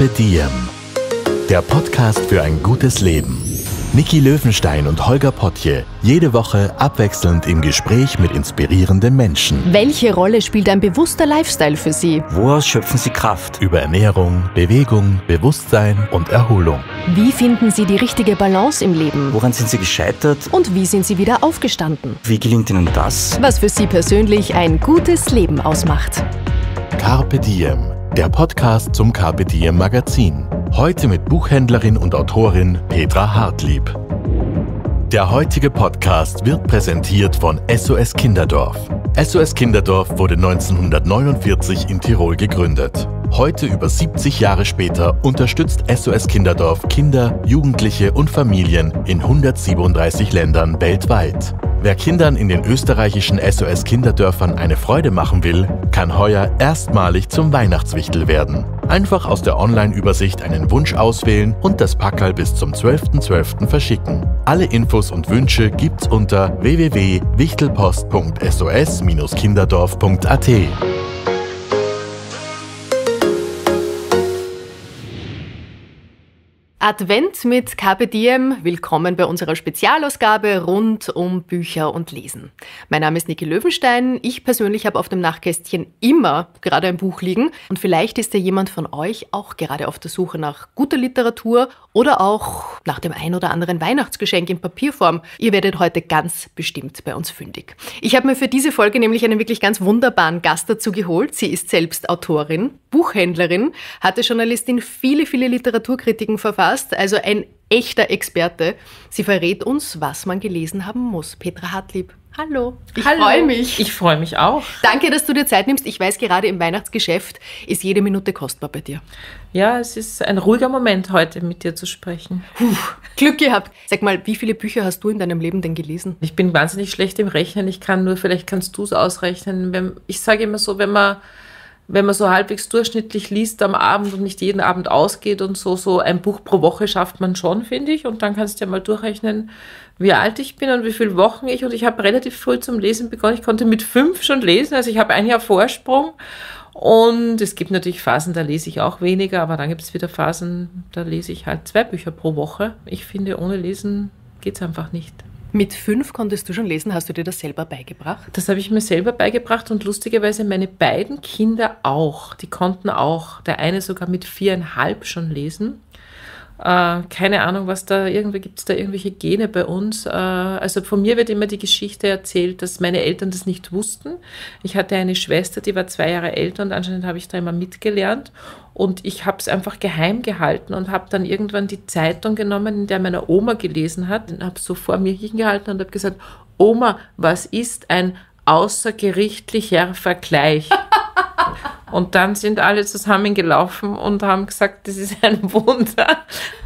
Carpe Diem. Der Podcast für ein gutes Leben. Niki Löwenstein und Holger Potje. Jede Woche abwechselnd im Gespräch mit inspirierenden Menschen. Welche Rolle spielt ein bewusster Lifestyle für Sie? Woraus schöpfen Sie Kraft? Über Ernährung, Bewegung, Bewusstsein und Erholung. Wie finden Sie die richtige Balance im Leben? Woran sind Sie gescheitert? Und wie sind Sie wieder aufgestanden? Wie gelingt Ihnen das? Was für Sie persönlich ein gutes Leben ausmacht. Carpe Diem, der Podcast zum Diem Magazin. Heute mit Buchhändlerin und Autorin Petra Hartlieb. Der heutige Podcast wird präsentiert von SOS Kinderdorf. SOS Kinderdorf wurde 1949 in Tirol gegründet. Heute, über 70 Jahre später, unterstützt SOS Kinderdorf Kinder, Jugendliche und Familien in 137 Ländern weltweit. Wer Kindern in den österreichischen SOS Kinderdörfern eine Freude machen will, kann heuer erstmalig zum Weihnachtswichtel werden. Einfach aus der Online-Übersicht einen Wunsch auswählen und das Packerl bis zum 12.12. .12. verschicken. Alle Infos und Wünsche gibt's unter www.wichtelpost.sos-kinderdorf.at. Advent mit Carpe. Willkommen bei unserer Spezialausgabe rund um Bücher und Lesen. Mein Name ist Niki Löwenstein. Ich persönlich habe auf dem Nachtkästchen immer gerade ein Buch liegen. Und vielleicht ist ja jemand von euch auch gerade auf der Suche nach guter Literatur oder auch nach dem ein oder anderen Weihnachtsgeschenk in Papierform. Ihr werdet heute ganz bestimmt bei uns fündig. Ich habe mir für diese Folge nämlich einen wirklich ganz wunderbaren Gast dazu geholt. Sie ist selbst Autorin, Buchhändlerin, hatte Journalistin viele, viele Literaturkritiken verfasst also ein echter Experte. Sie verrät uns, was man gelesen haben muss. Petra Hartlieb. Hallo. Ich freue mich. Ich freue mich auch. Danke, dass du dir Zeit nimmst. Ich weiß, gerade im Weihnachtsgeschäft ist jede Minute kostbar bei dir. Ja, es ist ein ruhiger Moment heute mit dir zu sprechen. Puh, Glück gehabt. Sag mal, wie viele Bücher hast du in deinem Leben denn gelesen? Ich bin wahnsinnig schlecht im Rechnen. Ich kann nur, vielleicht kannst du es ausrechnen. ich sage immer so, wenn man wenn man so halbwegs durchschnittlich liest am Abend und nicht jeden Abend ausgeht und so, so ein Buch pro Woche schafft man schon, finde ich. Und dann kannst du ja mal durchrechnen, wie alt ich bin und wie viele Wochen ich. Und ich habe relativ früh zum Lesen begonnen. Ich konnte mit fünf schon lesen, also ich habe ein Jahr Vorsprung. Und es gibt natürlich Phasen, da lese ich auch weniger, aber dann gibt es wieder Phasen, da lese ich halt zwei Bücher pro Woche. Ich finde, ohne Lesen geht es einfach nicht. Mit fünf konntest du schon lesen. Hast du dir das selber beigebracht? Das habe ich mir selber beigebracht und lustigerweise meine beiden Kinder auch. Die konnten auch, der eine sogar mit viereinhalb schon lesen. Äh, keine Ahnung, was da, irgendwie gibt es da irgendwelche Gene bei uns. Äh, also von mir wird immer die Geschichte erzählt, dass meine Eltern das nicht wussten. Ich hatte eine Schwester, die war zwei Jahre älter und anscheinend habe ich da immer mitgelernt. Und ich habe es einfach geheim gehalten und habe dann irgendwann die Zeitung genommen, in der meine Oma gelesen hat, und habe so vor mir hingehalten und habe gesagt, Oma, was ist ein außergerichtlicher Vergleich? Und dann sind alle zusammengelaufen und haben gesagt, das ist ein Wunder.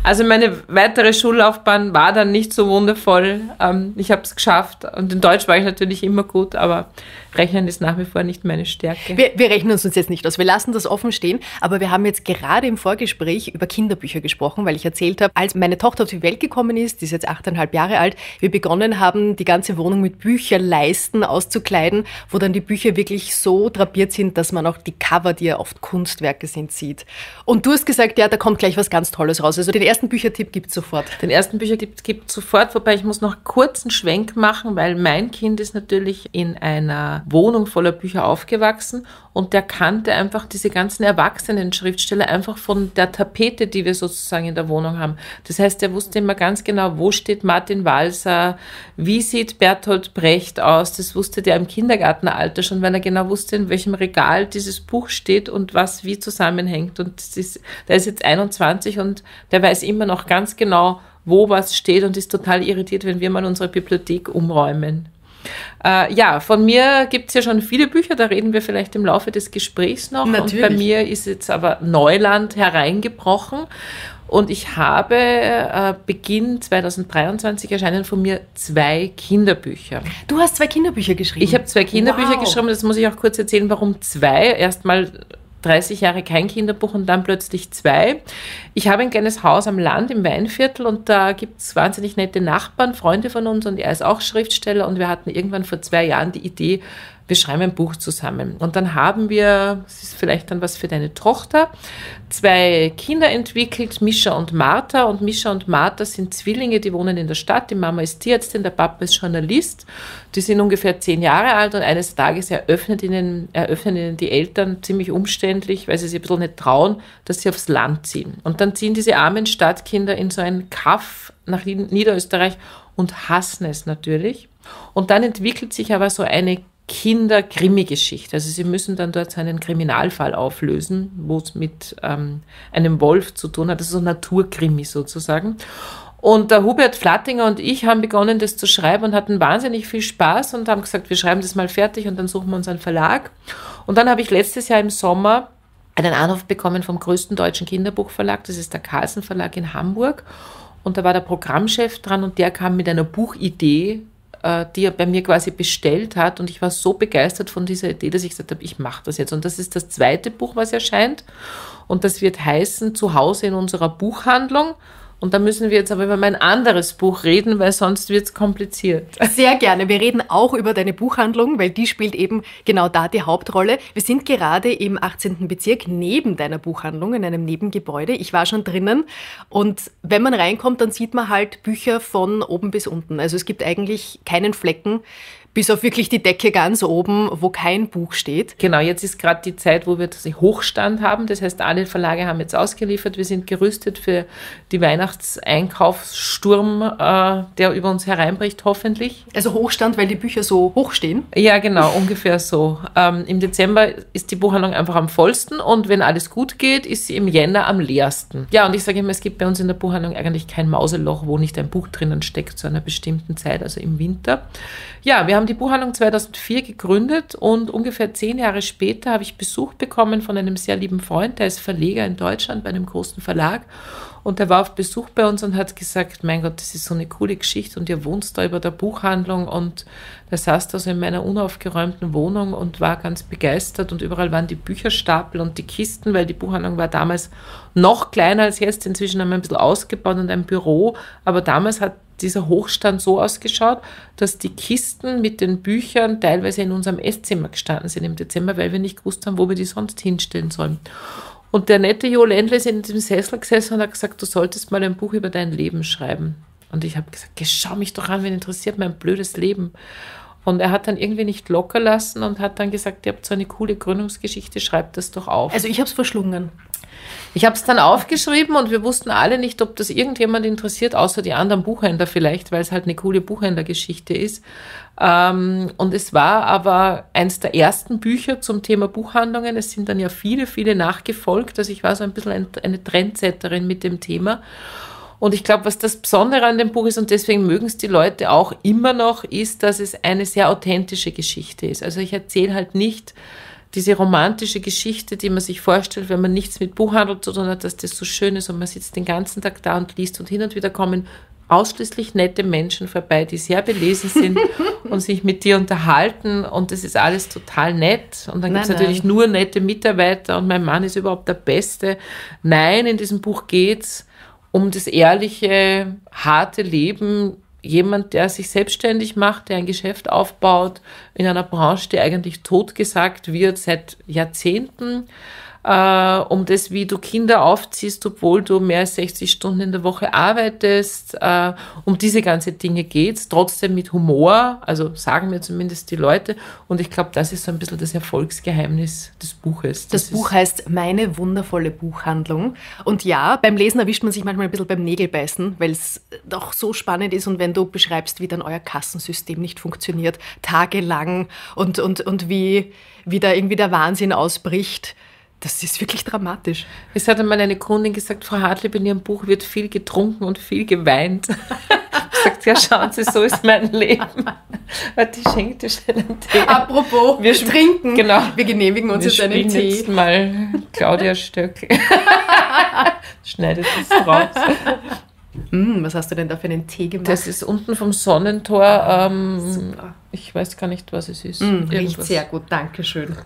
Also meine weitere Schullaufbahn war dann nicht so wundervoll. Ähm, ich habe es geschafft und in Deutsch war ich natürlich immer gut, aber Rechnen ist nach wie vor nicht meine Stärke. Wir, wir rechnen uns jetzt nicht aus. Wir lassen das offen stehen. Aber wir haben jetzt gerade im Vorgespräch über Kinderbücher gesprochen, weil ich erzählt habe, als meine Tochter auf die Welt gekommen ist, die ist jetzt achteinhalb Jahre alt, wir begonnen haben, die ganze Wohnung mit Bücherleisten auszukleiden, wo dann die Bücher wirklich so drapiert sind, dass man auch die Cover, die ja oft Kunstwerke sind, sieht. Und du hast gesagt, ja, da kommt gleich was ganz Tolles raus. Also den ersten Büchertipp gibt es sofort. Den ersten Büchertipp gibt es sofort, wobei ich muss noch kurz einen Schwenk machen, weil mein Kind ist natürlich in einer Wohnung voller Bücher aufgewachsen und der kannte einfach diese ganzen erwachsenen Schriftsteller einfach von der Tapete, die wir sozusagen in der Wohnung haben. Das heißt, er wusste immer ganz genau, wo steht Martin Walser, wie sieht Bertolt Brecht aus. Das wusste der im Kindergartenalter schon, weil er genau wusste, in welchem Regal dieses Buch steht und was wie zusammenhängt. Und das ist, der ist jetzt 21 und der weiß immer noch ganz genau, wo was steht und ist total irritiert, wenn wir mal unsere Bibliothek umräumen. Äh, ja, von mir gibt es ja schon viele Bücher, da reden wir vielleicht im Laufe des Gesprächs noch. Natürlich. Und bei mir ist jetzt aber Neuland hereingebrochen. Und ich habe äh, Beginn 2023 erscheinen von mir zwei Kinderbücher. Du hast zwei Kinderbücher geschrieben? Ich habe zwei Kinderbücher wow. geschrieben. Das muss ich auch kurz erzählen, warum zwei. Erstmal 30 Jahre kein Kinderbuch und dann plötzlich zwei. Ich habe ein kleines Haus am Land im Weinviertel und da gibt es wahnsinnig nette Nachbarn, Freunde von uns und er ist auch Schriftsteller und wir hatten irgendwann vor zwei Jahren die Idee, wir schreiben ein Buch zusammen. Und dann haben wir, das ist vielleicht dann was für deine Tochter, zwei Kinder entwickelt, Mischa und Martha. Und Mischa und Martha sind Zwillinge, die wohnen in der Stadt. Die Mama ist Tierärztin, der Papa ist Journalist. Die sind ungefähr zehn Jahre alt und eines Tages eröffnet ihnen, eröffnen ihnen die Eltern ziemlich umständlich, weil sie sich ein bisschen nicht trauen, dass sie aufs Land ziehen. Und dann ziehen diese armen Stadtkinder in so ein Kaff nach Niederösterreich und hassen es natürlich. Und dann entwickelt sich aber so eine Kinder-Krimi-Geschichte. Also sie müssen dann dort einen Kriminalfall auflösen, wo es mit ähm, einem Wolf zu tun hat. Das ist so Naturkrimi sozusagen. Und der Hubert Flattinger und ich haben begonnen, das zu schreiben und hatten wahnsinnig viel Spaß und haben gesagt, wir schreiben das mal fertig und dann suchen wir uns einen Verlag. Und dann habe ich letztes Jahr im Sommer einen Anruf bekommen vom größten deutschen Kinderbuchverlag, das ist der Carlsen Verlag in Hamburg. Und da war der Programmchef dran und der kam mit einer Buchidee äh, die er bei mir quasi bestellt hat. Und ich war so begeistert von dieser Idee, dass ich gesagt habe, ich mache das jetzt. Und das ist das zweite Buch, was erscheint. Und das wird heißen Zuhause in unserer Buchhandlung. Und da müssen wir jetzt aber über mein anderes Buch reden, weil sonst wird es kompliziert. Sehr gerne. Wir reden auch über deine Buchhandlung, weil die spielt eben genau da die Hauptrolle. Wir sind gerade im 18. Bezirk neben deiner Buchhandlung in einem Nebengebäude. Ich war schon drinnen und wenn man reinkommt, dann sieht man halt Bücher von oben bis unten. Also es gibt eigentlich keinen Flecken bis auf wirklich die Decke ganz oben, wo kein Buch steht. Genau, jetzt ist gerade die Zeit, wo wir Hochstand haben. Das heißt, alle Verlage haben jetzt ausgeliefert. Wir sind gerüstet für die Weihnachtseinkaufssturm, äh, der über uns hereinbricht, hoffentlich. Also Hochstand, weil die Bücher so hoch stehen? Ja, genau, ungefähr so. Ähm, Im Dezember ist die Buchhandlung einfach am vollsten und wenn alles gut geht, ist sie im Jänner am leersten. Ja, und ich sage immer, es gibt bei uns in der Buchhandlung eigentlich kein Mauseloch, wo nicht ein Buch drinnen steckt zu einer bestimmten Zeit, also im Winter. Ja, wir haben die Buchhandlung 2004 gegründet und ungefähr zehn Jahre später habe ich Besuch bekommen von einem sehr lieben Freund, der ist Verleger in Deutschland bei einem großen Verlag. Und der war auf Besuch bei uns und hat gesagt, mein Gott, das ist so eine coole Geschichte und ihr wohnt da über der Buchhandlung und der saß da so in meiner unaufgeräumten Wohnung und war ganz begeistert und überall waren die Bücherstapel und die Kisten, weil die Buchhandlung war damals noch kleiner als jetzt. Inzwischen haben wir ein bisschen ausgebaut und ein Büro, aber damals hat dieser Hochstand so ausgeschaut, dass die Kisten mit den Büchern teilweise in unserem Esszimmer gestanden sind im Dezember, weil wir nicht gewusst haben, wo wir die sonst hinstellen sollen. Und der nette Jo Ländle ist in diesem Sessel gesessen und hat gesagt, du solltest mal ein Buch über dein Leben schreiben. Und ich habe gesagt, schau mich doch an, wen interessiert mein blödes Leben. Und er hat dann irgendwie nicht locker lassen und hat dann gesagt, ihr habt so eine coole Gründungsgeschichte, schreibt das doch auf. Also ich habe es verschlungen. Ich habe es dann aufgeschrieben und wir wussten alle nicht, ob das irgendjemand interessiert, außer die anderen Buchhändler vielleicht, weil es halt eine coole Buchhändlergeschichte ist. Ähm, und es war aber eins der ersten Bücher zum Thema Buchhandlungen. Es sind dann ja viele, viele nachgefolgt. Also ich war so ein bisschen eine Trendsetterin mit dem Thema. Und ich glaube, was das Besondere an dem Buch ist, und deswegen mögen es die Leute auch immer noch, ist, dass es eine sehr authentische Geschichte ist. Also ich erzähle halt nicht diese romantische Geschichte, die man sich vorstellt, wenn man nichts mit Buchhandel zu tun hat, dass das so schön ist und man sitzt den ganzen Tag da und liest und hin und wieder kommen ausschließlich nette Menschen vorbei, die sehr belesen sind und sich mit dir unterhalten und das ist alles total nett und dann gibt es natürlich nur nette Mitarbeiter und mein Mann ist überhaupt der Beste. Nein, in diesem Buch geht's um das ehrliche, harte Leben jemand, der sich selbstständig macht, der ein Geschäft aufbaut in einer Branche, die eigentlich totgesagt wird seit Jahrzehnten äh, um das, wie du Kinder aufziehst, obwohl du mehr als 60 Stunden in der Woche arbeitest. Äh, um diese ganzen Dinge geht's, trotzdem mit Humor, also sagen mir zumindest die Leute. Und ich glaube, das ist so ein bisschen das Erfolgsgeheimnis des Buches. Das, das Buch heißt Meine wundervolle Buchhandlung. Und ja, beim Lesen erwischt man sich manchmal ein bisschen beim Nägelbeißen, weil es doch so spannend ist und wenn du beschreibst, wie dann euer Kassensystem nicht funktioniert, tagelang und, und, und wie, wie da irgendwie der Wahnsinn ausbricht das ist wirklich dramatisch. Es hat einmal eine Kundin gesagt, Frau Hartlieb, in Ihrem Buch wird viel getrunken und viel geweint. ich sagt, ja, schauen Sie, so ist mein Leben. Warte, ich schenke dir schnell einen Tee. Apropos, wir trinken. Genau. Wir genehmigen uns wir jetzt einen Tee. jetzt mal Claudia Stöckel. Schneidet das raus. Mm, was hast du denn da für einen Tee gemacht? Das ist unten vom Sonnentor. Ähm, ich weiß gar nicht, was es ist. Mm, riecht sehr gut, danke schön.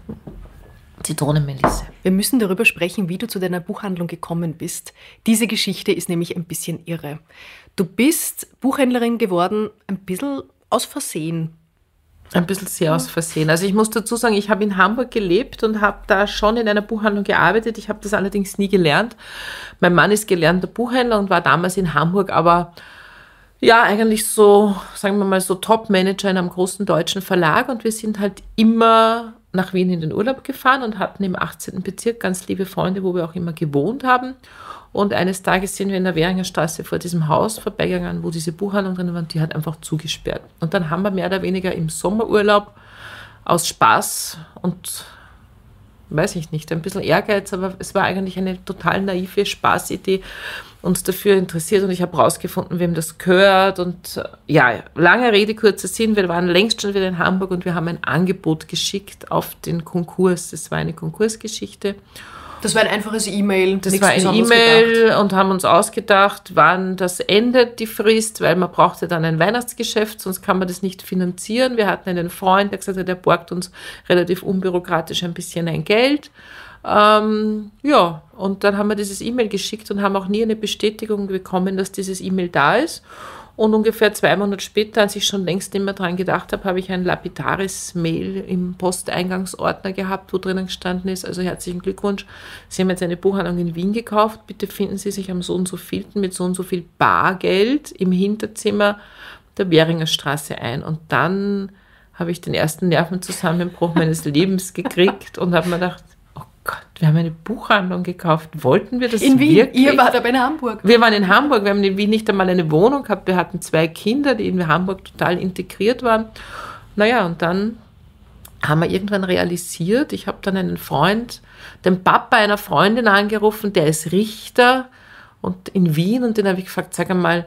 Zitronenmelisse. Wir müssen darüber sprechen, wie du zu deiner Buchhandlung gekommen bist. Diese Geschichte ist nämlich ein bisschen irre. Du bist Buchhändlerin geworden, ein bisschen aus Versehen. Ein bisschen sehr aus Versehen. Also ich muss dazu sagen, ich habe in Hamburg gelebt und habe da schon in einer Buchhandlung gearbeitet. Ich habe das allerdings nie gelernt. Mein Mann ist gelernter Buchhändler und war damals in Hamburg, aber ja, eigentlich so, sagen wir mal, so Top-Manager in einem großen deutschen Verlag und wir sind halt immer nach Wien in den Urlaub gefahren und hatten im 18. Bezirk ganz liebe Freunde, wo wir auch immer gewohnt haben. Und eines Tages sind wir in der Währinger Straße vor diesem Haus vorbeigegangen, wo diese Buchhandlung drin war, und die hat einfach zugesperrt. Und dann haben wir mehr oder weniger im Sommerurlaub aus Spaß und weiß ich nicht, ein bisschen Ehrgeiz, aber es war eigentlich eine total naive Spaßidee, uns dafür interessiert und ich habe rausgefunden, wem das gehört und ja, lange Rede, kurzer Sinn, wir waren längst schon wieder in Hamburg und wir haben ein Angebot geschickt auf den Konkurs, das war eine Konkursgeschichte das war ein einfaches E-Mail. Das war ein E-Mail und haben uns ausgedacht, wann das endet, die Frist, weil man brauchte dann ein Weihnachtsgeschäft, sonst kann man das nicht finanzieren. Wir hatten einen Freund, der gesagt hat, der borgt uns relativ unbürokratisch ein bisschen ein Geld. Ähm, ja, und dann haben wir dieses E-Mail geschickt und haben auch nie eine Bestätigung bekommen, dass dieses E-Mail da ist. Und ungefähr zwei Monate später, als ich schon längst nicht mehr dran gedacht habe, habe ich ein lapidares Mail im Posteingangsordner gehabt, wo drinnen gestanden ist, also herzlichen Glückwunsch, Sie haben jetzt eine Buchhandlung in Wien gekauft, bitte finden Sie sich am so und so vielten mit so und so viel Bargeld im Hinterzimmer der Währinger Straße ein. Und dann habe ich den ersten Nervenzusammenbruch meines Lebens gekriegt und habe mir gedacht, Gott, wir haben eine Buchhandlung gekauft. Wollten wir das in Wien? wirklich? Ihr wart aber in Hamburg. Wir waren in Hamburg. Wir haben in Wien nicht einmal eine Wohnung gehabt. Wir hatten zwei Kinder, die in Hamburg total integriert waren. Naja, und dann haben wir irgendwann realisiert, ich habe dann einen Freund, den Papa einer Freundin angerufen, der ist Richter und in Wien und den habe ich gefragt, sag einmal,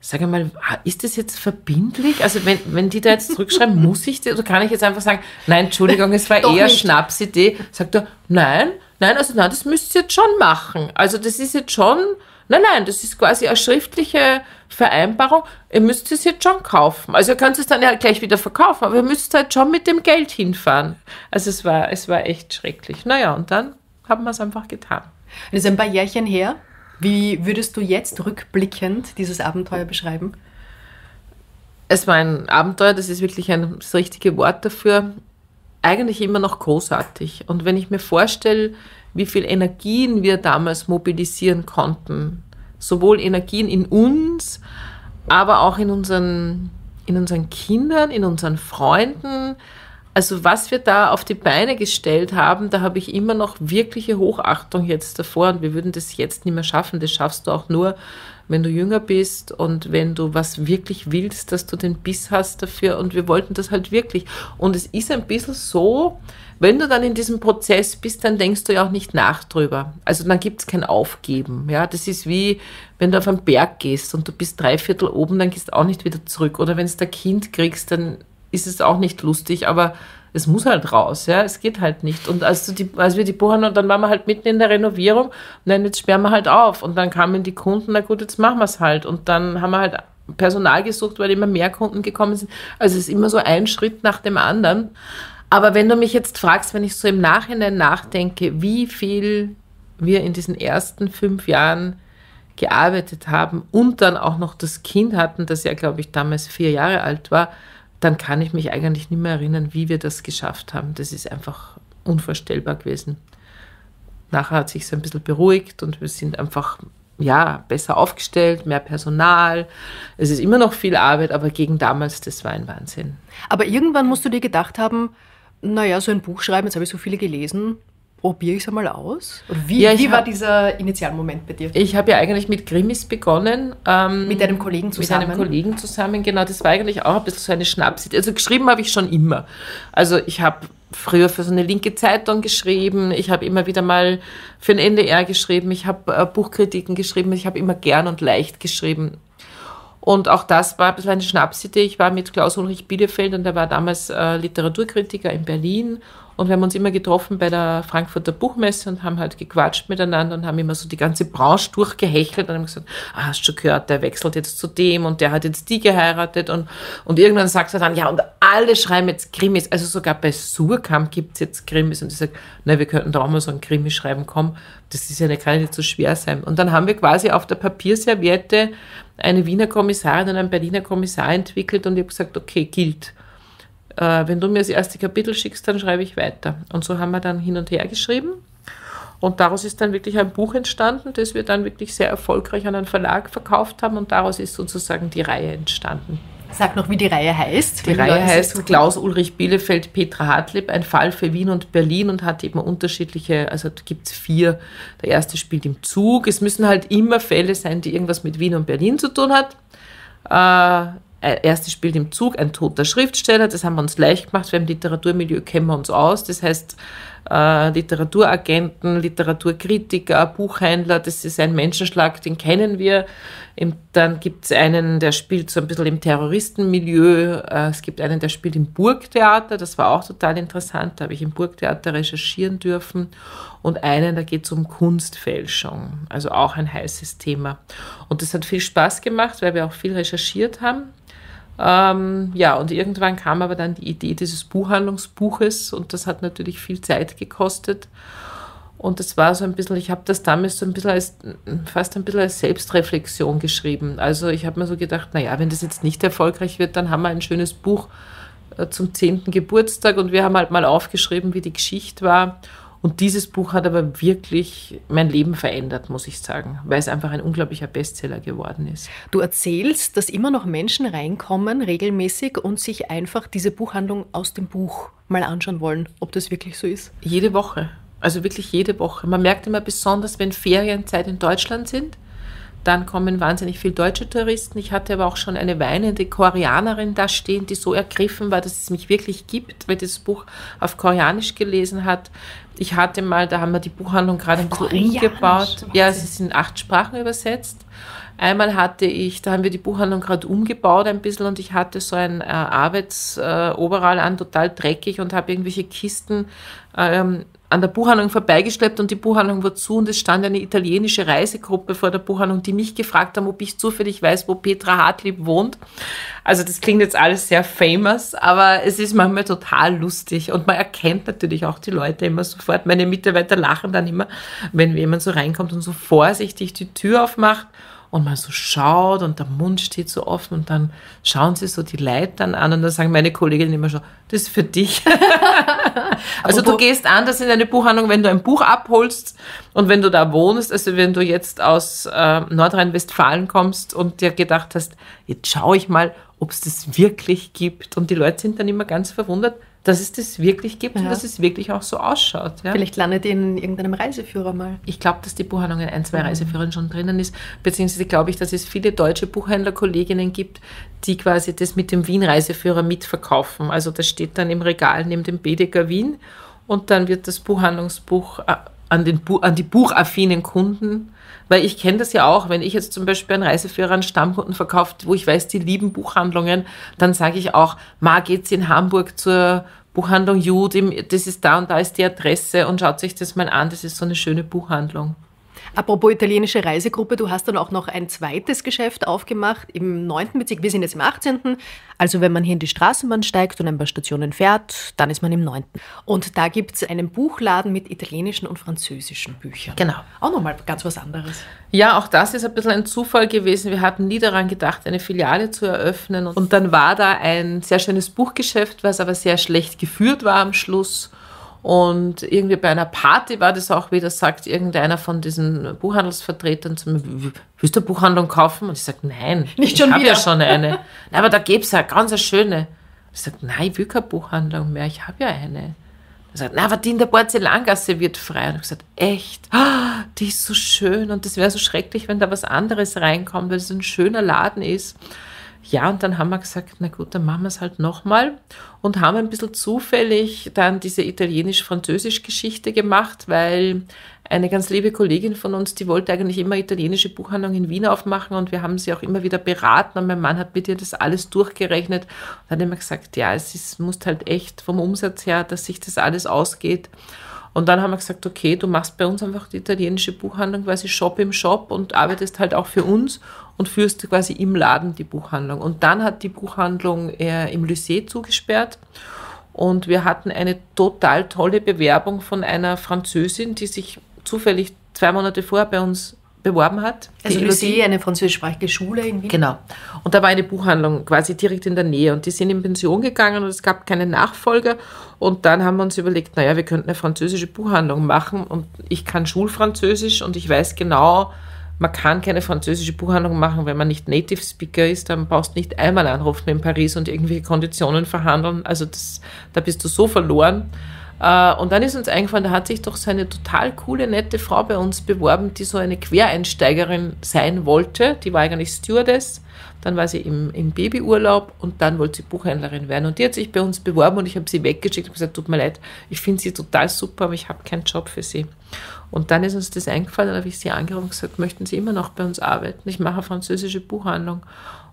Sag einmal, ist das jetzt verbindlich? Also wenn, wenn die da jetzt zurückschreiben, muss ich das, oder kann ich jetzt einfach sagen, nein, Entschuldigung, es war eher nicht. Schnapsidee. Sagt er, nein, nein, also nein, das müsst ihr jetzt schon machen. Also das ist jetzt schon, nein, nein, das ist quasi eine schriftliche Vereinbarung. Ihr müsst es jetzt schon kaufen. Also ihr könnt es dann ja gleich wieder verkaufen, aber ihr müsst halt schon mit dem Geld hinfahren. Also es war, es war echt schrecklich. Naja, und dann haben wir es einfach getan. Das ist ein paar Jährchen her. Wie würdest du jetzt rückblickend dieses Abenteuer beschreiben? Es war ein Abenteuer, das ist wirklich ein, das richtige Wort dafür. Eigentlich immer noch großartig. Und wenn ich mir vorstelle, wie viel Energien wir damals mobilisieren konnten, sowohl Energien in uns, aber auch in unseren, in unseren Kindern, in unseren Freunden, also was wir da auf die Beine gestellt haben, da habe ich immer noch wirkliche Hochachtung jetzt davor und wir würden das jetzt nicht mehr schaffen. Das schaffst du auch nur, wenn du jünger bist und wenn du was wirklich willst, dass du den Biss hast dafür und wir wollten das halt wirklich. Und es ist ein bisschen so, wenn du dann in diesem Prozess bist, dann denkst du ja auch nicht nach drüber. Also dann gibt es kein Aufgeben. Ja, das ist wie, wenn du auf einen Berg gehst und du bist drei Viertel oben, dann gehst du auch nicht wieder zurück. Oder wenn du ein Kind kriegst, dann ist es auch nicht lustig, aber es muss halt raus, ja, es geht halt nicht. Und als, die, als wir die Buchhandlung, dann waren wir halt mitten in der Renovierung und dann jetzt sperren wir halt auf. Und dann kamen die Kunden, na gut, jetzt machen wir es halt. Und dann haben wir halt Personal gesucht, weil immer mehr Kunden gekommen sind. Also es ist immer so ein Schritt nach dem anderen. Aber wenn du mich jetzt fragst, wenn ich so im Nachhinein nachdenke, wie viel wir in diesen ersten fünf Jahren gearbeitet haben und dann auch noch das Kind hatten, das ja, glaube ich, damals vier Jahre alt war, dann kann ich mich eigentlich nicht mehr erinnern, wie wir das geschafft haben. Das ist einfach unvorstellbar gewesen. Nachher hat sich es ein bisschen beruhigt und wir sind einfach ja, besser aufgestellt, mehr Personal. Es ist immer noch viel Arbeit, aber gegen damals, das war ein Wahnsinn. Aber irgendwann musst du dir gedacht haben, naja, so ein Buch schreiben, jetzt habe ich so viele gelesen, probiere ich es einmal aus? Oder wie, ja, wie war hab, dieser Initialmoment bei dir? Ich habe ja eigentlich mit Krimis begonnen. Ähm, mit einem Kollegen zusammen? Mit einem Kollegen zusammen, genau. Das war eigentlich auch ein bisschen so eine Schnapsidee. Also geschrieben habe ich schon immer. Also ich habe früher für so eine linke Zeitung geschrieben. Ich habe immer wieder mal für den NDR geschrieben. Ich habe äh, Buchkritiken geschrieben. Ich habe immer gern und leicht geschrieben. Und auch das war ein bisschen eine Schnapsidee. Ich war mit Klaus Ulrich Bielefeld und der war damals äh, Literaturkritiker in Berlin und wir haben uns immer getroffen bei der Frankfurter Buchmesse und haben halt gequatscht miteinander und haben immer so die ganze Branche durchgehechelt und haben gesagt, ah, hast du gehört, der wechselt jetzt zu dem und der hat jetzt die geheiratet und, und irgendwann sagt er dann, ja, und alle schreiben jetzt Krimis. Also sogar bei Surkamp gibt's jetzt Krimis und ich sage, na, wir könnten da auch mal so ein Krimi schreiben, komm, das ist ja nicht, kann nicht so schwer sein. Und dann haben wir quasi auf der Papierserviette eine Wiener Kommissarin und einen Berliner Kommissar entwickelt und ich habe gesagt, okay, gilt äh, wenn du mir das erste Kapitel schickst, dann schreibe ich weiter. Und so haben wir dann hin und her geschrieben. Und daraus ist dann wirklich ein Buch entstanden, das wir dann wirklich sehr erfolgreich an einen Verlag verkauft haben. Und daraus ist sozusagen die Reihe entstanden. Sag noch, wie die Reihe heißt. Die Reihe heißt Klaus Ulrich Bielefeld, Petra Hartlieb, ein Fall für Wien und Berlin und hat eben unterschiedliche, also gibt es vier. Der erste spielt im Zug. Es müssen halt immer Fälle sein, die irgendwas mit Wien und Berlin zu tun hat. Äh, erste spielt im Zug ein toter Schriftsteller, das haben wir uns leicht gemacht, weil im Literaturmilieu kennen wir uns aus. Das heißt, äh, Literaturagenten, Literaturkritiker, Buchhändler, das ist ein Menschenschlag, den kennen wir. Dann gibt es einen, der spielt so ein bisschen im Terroristenmilieu. Äh, es gibt einen, der spielt im Burgtheater, das war auch total interessant, da habe ich im Burgtheater recherchieren dürfen. Und einen, da geht es um Kunstfälschung, also auch ein heißes Thema. Und das hat viel Spaß gemacht, weil wir auch viel recherchiert haben. Ähm, ja, und irgendwann kam aber dann die Idee dieses Buchhandlungsbuches und das hat natürlich viel Zeit gekostet. Und das war so ein bisschen, ich habe das damals so ein bisschen als, fast ein bisschen als Selbstreflexion geschrieben. Also ich habe mir so gedacht, naja, wenn das jetzt nicht erfolgreich wird, dann haben wir ein schönes Buch äh, zum 10. Geburtstag und wir haben halt mal aufgeschrieben, wie die Geschichte war. Und dieses Buch hat aber wirklich mein Leben verändert, muss ich sagen, weil es einfach ein unglaublicher Bestseller geworden ist. Du erzählst, dass immer noch Menschen reinkommen, regelmäßig, und sich einfach diese Buchhandlung aus dem Buch mal anschauen wollen, ob das wirklich so ist. Jede Woche. Also wirklich jede Woche. Man merkt immer besonders, wenn Ferienzeit in Deutschland sind, dann kommen wahnsinnig viele deutsche Touristen. Ich hatte aber auch schon eine weinende Koreanerin da stehen, die so ergriffen war, dass es mich wirklich gibt, weil das Buch auf Koreanisch gelesen hat. Ich hatte mal, da haben wir die Buchhandlung gerade ein bisschen umgebaut. Ja, es ist in acht Sprachen übersetzt. Einmal hatte ich, da haben wir die Buchhandlung gerade umgebaut ein bisschen und ich hatte so ein äh, Arbeitsoberal äh, an, total dreckig und habe irgendwelche Kisten ähm, an der Buchhandlung vorbeigeschleppt und die Buchhandlung war zu und es stand eine italienische Reisegruppe vor der Buchhandlung, die mich gefragt haben, ob ich zufällig weiß, wo Petra Hartlieb wohnt. Also das klingt jetzt alles sehr famous, aber es ist manchmal total lustig und man erkennt natürlich auch die Leute immer sofort. Meine Mitarbeiter lachen dann immer, wenn jemand so reinkommt und so vorsichtig die Tür aufmacht und man so schaut und der Mund steht so offen und dann schauen sie so die Leitern an und dann sagen meine Kolleginnen immer schon, das ist für dich. also du gehst anders in eine Buchhandlung, wenn du ein Buch abholst und wenn du da wohnst, also wenn du jetzt aus äh, Nordrhein-Westfalen kommst und dir gedacht hast, jetzt schaue ich mal, ob es das wirklich gibt und die Leute sind dann immer ganz verwundert, dass es das wirklich gibt ja. und dass es wirklich auch so ausschaut. Ja? Vielleicht landet ihr in irgendeinem Reiseführer mal. Ich glaube, dass die Buchhandlung in ein, zwei mhm. Reiseführern schon drinnen ist. Beziehungsweise glaube ich, dass es viele deutsche Buchhändlerkolleginnen gibt, die quasi das mit dem Wien-Reiseführer mitverkaufen. Also das steht dann im Regal neben dem Bedecker Wien und dann wird das Buchhandlungsbuch äh, an, den an die buchaffinen Kunden. Weil ich kenne das ja auch, wenn ich jetzt zum Beispiel einen Reiseführer an Stammkunden verkauft, wo ich weiß, die lieben Buchhandlungen, dann sage ich auch, ma geht's in Hamburg zur Buchhandlung? Jud, das ist da und da ist die Adresse und schaut sich das mal an, das ist so eine schöne Buchhandlung. Apropos italienische Reisegruppe, du hast dann auch noch ein zweites Geschäft aufgemacht im 9. Bezirk. Wir sind jetzt im 18. Also wenn man hier in die Straßenbahn steigt und ein paar Stationen fährt, dann ist man im 9. Und da gibt es einen Buchladen mit italienischen und französischen Büchern. Genau. Auch nochmal ganz was anderes. Ja, auch das ist ein bisschen ein Zufall gewesen. Wir hatten nie daran gedacht, eine Filiale zu eröffnen. Und dann war da ein sehr schönes Buchgeschäft, was aber sehr schlecht geführt war am Schluss. Und irgendwie bei einer Party war das auch wieder, sagt irgendeiner von diesen Buchhandelsvertretern zu mir, willst du eine Buchhandlung kaufen? Und ich sage, nein, Nicht schon ich habe ja schon eine. nein, aber da gäbe es ja ganz eine schöne. Ich sage, nein, ich will keine Buchhandlung mehr, ich habe ja eine. Er sagt, na, aber die in der Porzellangasse wird frei. Und ich gesagt, echt? Oh, die ist so schön und das wäre so schrecklich, wenn da was anderes reinkommt, weil es ein schöner Laden ist. Ja, und dann haben wir gesagt, na gut, dann machen wir es halt nochmal. Und haben ein bisschen zufällig dann diese italienisch-französisch Geschichte gemacht, weil eine ganz liebe Kollegin von uns, die wollte eigentlich immer italienische Buchhandlung in Wien aufmachen und wir haben sie auch immer wieder beraten und mein Mann hat mit ihr das alles durchgerechnet. Und hat immer gesagt, ja, es ist, muss halt echt vom Umsatz her, dass sich das alles ausgeht. Und dann haben wir gesagt, okay, du machst bei uns einfach die italienische Buchhandlung quasi Shop im Shop und arbeitest halt auch für uns und führst quasi im Laden die Buchhandlung. Und dann hat die Buchhandlung äh, im Lycée zugesperrt. Und wir hatten eine total tolle Bewerbung von einer Französin, die sich zufällig zwei Monate vorher bei uns beworben hat. Also Lucie, eine französischsprachige Schule Wien? Genau. Und da war eine Buchhandlung quasi direkt in der Nähe und die sind in Pension gegangen und es gab keine Nachfolger und dann haben wir uns überlegt, naja, wir könnten eine französische Buchhandlung machen und ich kann Schulfranzösisch und ich weiß genau, man kann keine französische Buchhandlung machen, wenn man nicht Native Speaker ist. Dann brauchst du nicht einmal anrufen in Paris und irgendwelche Konditionen verhandeln. Also das, da bist du so verloren. Äh, und dann ist uns eingefallen, da hat sich doch so eine total coole, nette Frau bei uns beworben, die so eine Quereinsteigerin sein wollte. Die war eigentlich Stewardess. Dann war sie im, im Babyurlaub und dann wollte sie Buchhändlerin werden. Und die hat sich bei uns beworben und ich habe sie weggeschickt und gesagt, tut mir leid, ich finde sie total super, aber ich habe keinen Job für sie. Und dann ist uns das eingefallen, dann habe ich sie angerufen und gesagt, möchten Sie immer noch bei uns arbeiten? Ich mache eine französische Buchhandlung.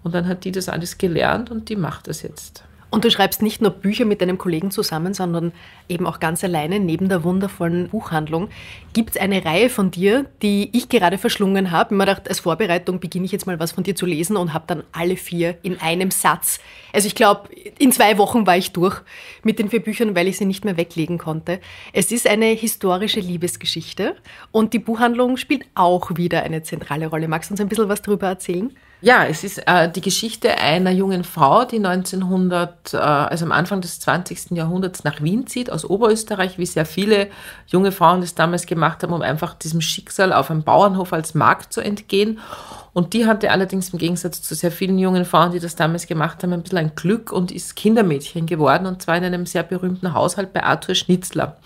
Und dann hat die das alles gelernt und die macht das jetzt. Und du schreibst nicht nur Bücher mit deinem Kollegen zusammen, sondern eben auch ganz alleine neben der wundervollen Buchhandlung. Gibt es eine Reihe von dir, die ich gerade verschlungen habe? Ich mir gedacht, als Vorbereitung beginne ich jetzt mal was von dir zu lesen und habe dann alle vier in einem Satz. Also ich glaube, in zwei Wochen war ich durch mit den vier Büchern, weil ich sie nicht mehr weglegen konnte. Es ist eine historische Liebesgeschichte und die Buchhandlung spielt auch wieder eine zentrale Rolle. Magst du uns ein bisschen was darüber erzählen? Ja, es ist äh, die Geschichte einer jungen Frau, die 1900, äh, also am Anfang des 20. Jahrhunderts nach Wien zieht, aus Oberösterreich, wie sehr viele junge Frauen das damals gemacht haben, um einfach diesem Schicksal auf einem Bauernhof als Markt zu entgehen. Und die hatte allerdings im Gegensatz zu sehr vielen jungen Frauen, die das damals gemacht haben, ein bisschen ein Glück und ist Kindermädchen geworden und zwar in einem sehr berühmten Haushalt bei Arthur Schnitzler.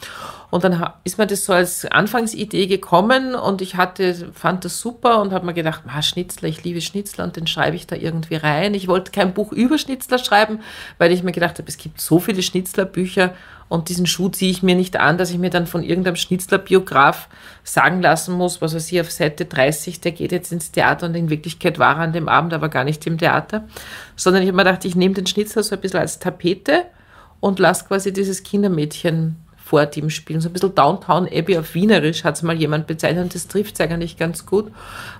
Und dann ist mir das so als Anfangsidee gekommen und ich hatte, fand das super und habe mir gedacht, ah, Schnitzler, ich liebe Schnitzler und den schreibe ich da irgendwie rein. Ich wollte kein Buch über Schnitzler schreiben, weil ich mir gedacht habe, es gibt so viele Schnitzlerbücher und diesen Schuh ziehe ich mir nicht an, dass ich mir dann von irgendeinem Schnitzler-Biograf sagen lassen muss, was weiß ich, auf Seite 30, der geht jetzt ins Theater und in Wirklichkeit war er an dem Abend aber gar nicht im Theater. Sondern ich habe mir gedacht, ich nehme den Schnitzler so ein bisschen als Tapete und lasse quasi dieses Kindermädchen vor dem spielen. So ein bisschen Downtown Abbey auf Wienerisch hat es mal jemand bezeichnet und das trifft es eigentlich ganz gut.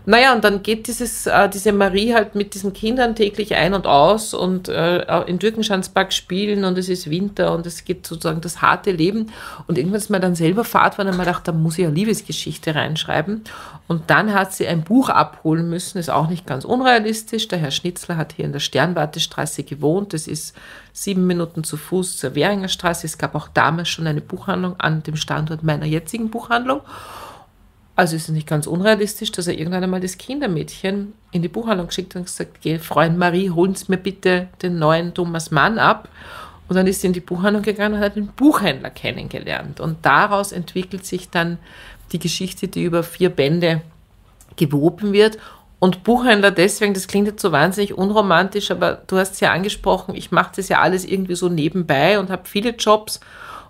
Naja, und dann geht dieses, äh, diese Marie halt mit diesen Kindern täglich ein und aus und äh, in Türkenschanzpark spielen und es ist Winter und es geht sozusagen das harte Leben. Und irgendwann ist man dann selber Fahrt, weil man dachte, da muss ich eine Liebesgeschichte reinschreiben. Und dann hat sie ein Buch abholen müssen, ist auch nicht ganz unrealistisch. Der Herr Schnitzler hat hier in der Sternwartestraße gewohnt. Das ist sieben Minuten zu Fuß zur Währinger Straße. Es gab auch damals schon eine Buchhandlung an dem Standort meiner jetzigen Buchhandlung. Also ist es nicht ganz unrealistisch, dass er irgendwann einmal das Kindermädchen in die Buchhandlung geschickt hat und gesagt, geh, Freund Marie, holen Sie mir bitte den neuen Thomas Mann ab. Und dann ist sie in die Buchhandlung gegangen und hat den Buchhändler kennengelernt. Und daraus entwickelt sich dann die Geschichte, die über vier Bände gewoben wird und Buchhändler deswegen, das klingt jetzt so wahnsinnig unromantisch, aber du hast es ja angesprochen, ich mache das ja alles irgendwie so nebenbei und habe viele Jobs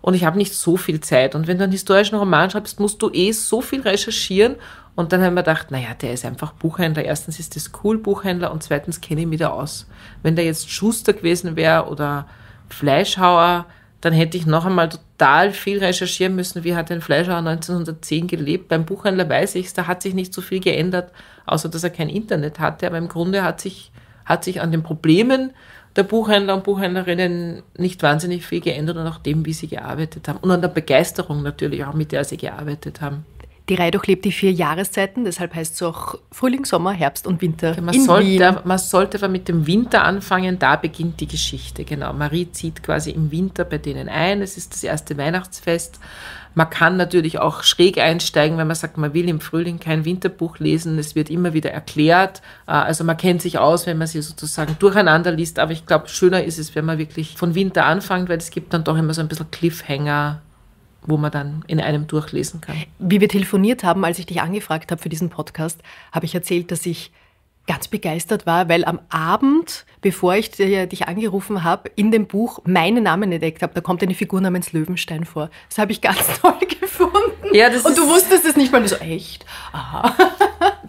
und ich habe nicht so viel Zeit. Und wenn du einen historischen Roman schreibst, musst du eh so viel recherchieren. Und dann haben wir gedacht, naja, der ist einfach Buchhändler. Erstens ist das cool, Buchhändler, und zweitens kenne ich mich da aus. Wenn der jetzt Schuster gewesen wäre oder Fleischhauer, dann hätte ich noch einmal total viel recherchieren müssen, wie hat ein Fleischhauer 1910 gelebt. Beim Buchhändler weiß ich da hat sich nicht so viel geändert, außer dass er kein Internet hatte. Aber im Grunde hat sich, hat sich an den Problemen der Buchhändler und Buchhändlerinnen nicht wahnsinnig viel geändert und auch dem, wie sie gearbeitet haben. Und an der Begeisterung natürlich auch, mit der sie gearbeitet haben. Die Reihe durchlebt die vier Jahreszeiten, deshalb heißt es auch Frühling, Sommer, Herbst und Winter. Okay, man, in sollte, Wien. man sollte aber mit dem Winter anfangen, da beginnt die Geschichte. Genau, Marie zieht quasi im Winter bei denen ein. Es ist das erste Weihnachtsfest. Man kann natürlich auch schräg einsteigen, wenn man sagt, man will im Frühling kein Winterbuch lesen. Es wird immer wieder erklärt. Äh, also man kennt sich aus, wenn man sie sozusagen durcheinander liest. Aber ich glaube, schöner ist es, wenn man wirklich von Winter anfängt, weil es gibt dann doch immer so ein bisschen Cliffhanger wo man dann in einem durchlesen kann. Wie wir telefoniert haben, als ich dich angefragt habe für diesen Podcast, habe ich erzählt, dass ich ganz begeistert war, weil am Abend, bevor ich dich angerufen habe, in dem Buch meinen Namen entdeckt habe. Da kommt eine Figur namens Löwenstein vor. Das habe ich ganz toll gefunden. Ja, das Und du wusstest es nicht mal so echt. Aha.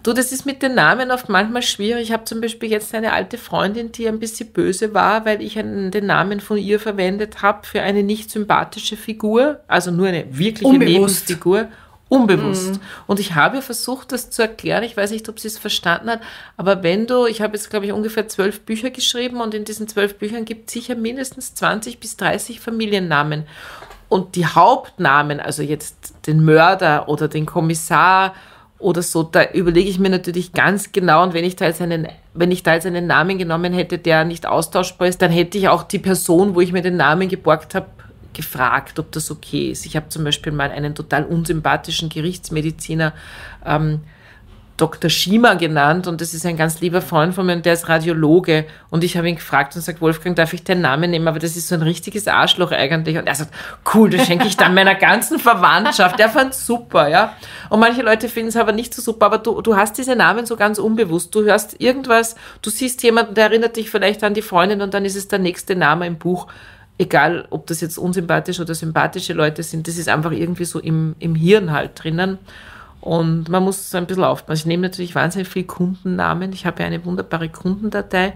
Du, das ist mit den Namen oft manchmal schwierig. Ich habe zum Beispiel jetzt eine alte Freundin, die ein bisschen böse war, weil ich einen, den Namen von ihr verwendet habe für eine nicht sympathische Figur, also nur eine wirkliche Unbewusst. Nebenfigur unbewusst. Mhm. Und ich habe versucht, das zu erklären. Ich weiß nicht, ob sie es verstanden hat. Aber wenn du, ich habe jetzt, glaube ich, ungefähr zwölf Bücher geschrieben und in diesen zwölf Büchern gibt es sicher mindestens 20 bis 30 Familiennamen. Und die Hauptnamen, also jetzt den Mörder oder den Kommissar oder so, da überlege ich mir natürlich ganz genau und wenn ich da jetzt einen, wenn ich da jetzt einen Namen genommen hätte, der nicht austauschbar ist, dann hätte ich auch die Person, wo ich mir den Namen geborgt habe, gefragt, ob das okay ist. Ich habe zum Beispiel mal einen total unsympathischen Gerichtsmediziner ähm, Dr. Schima genannt und das ist ein ganz lieber Freund von mir und der ist Radiologe und ich habe ihn gefragt und sagt, Wolfgang, darf ich deinen Namen nehmen? Aber das ist so ein richtiges Arschloch eigentlich und er sagt, cool, das schenke ich dann meiner ganzen Verwandtschaft. Der fand super, ja. Und manche Leute finden es aber nicht so super, aber du, du hast diese Namen so ganz unbewusst. Du hörst irgendwas, du siehst jemanden, der erinnert dich vielleicht an die Freundin und dann ist es der nächste Name im Buch egal ob das jetzt unsympathische oder sympathische Leute sind, das ist einfach irgendwie so im, im Hirn halt drinnen. Und man muss ein bisschen aufpassen. Ich nehme natürlich wahnsinnig viele Kundennamen. Ich habe ja eine wunderbare Kundendatei.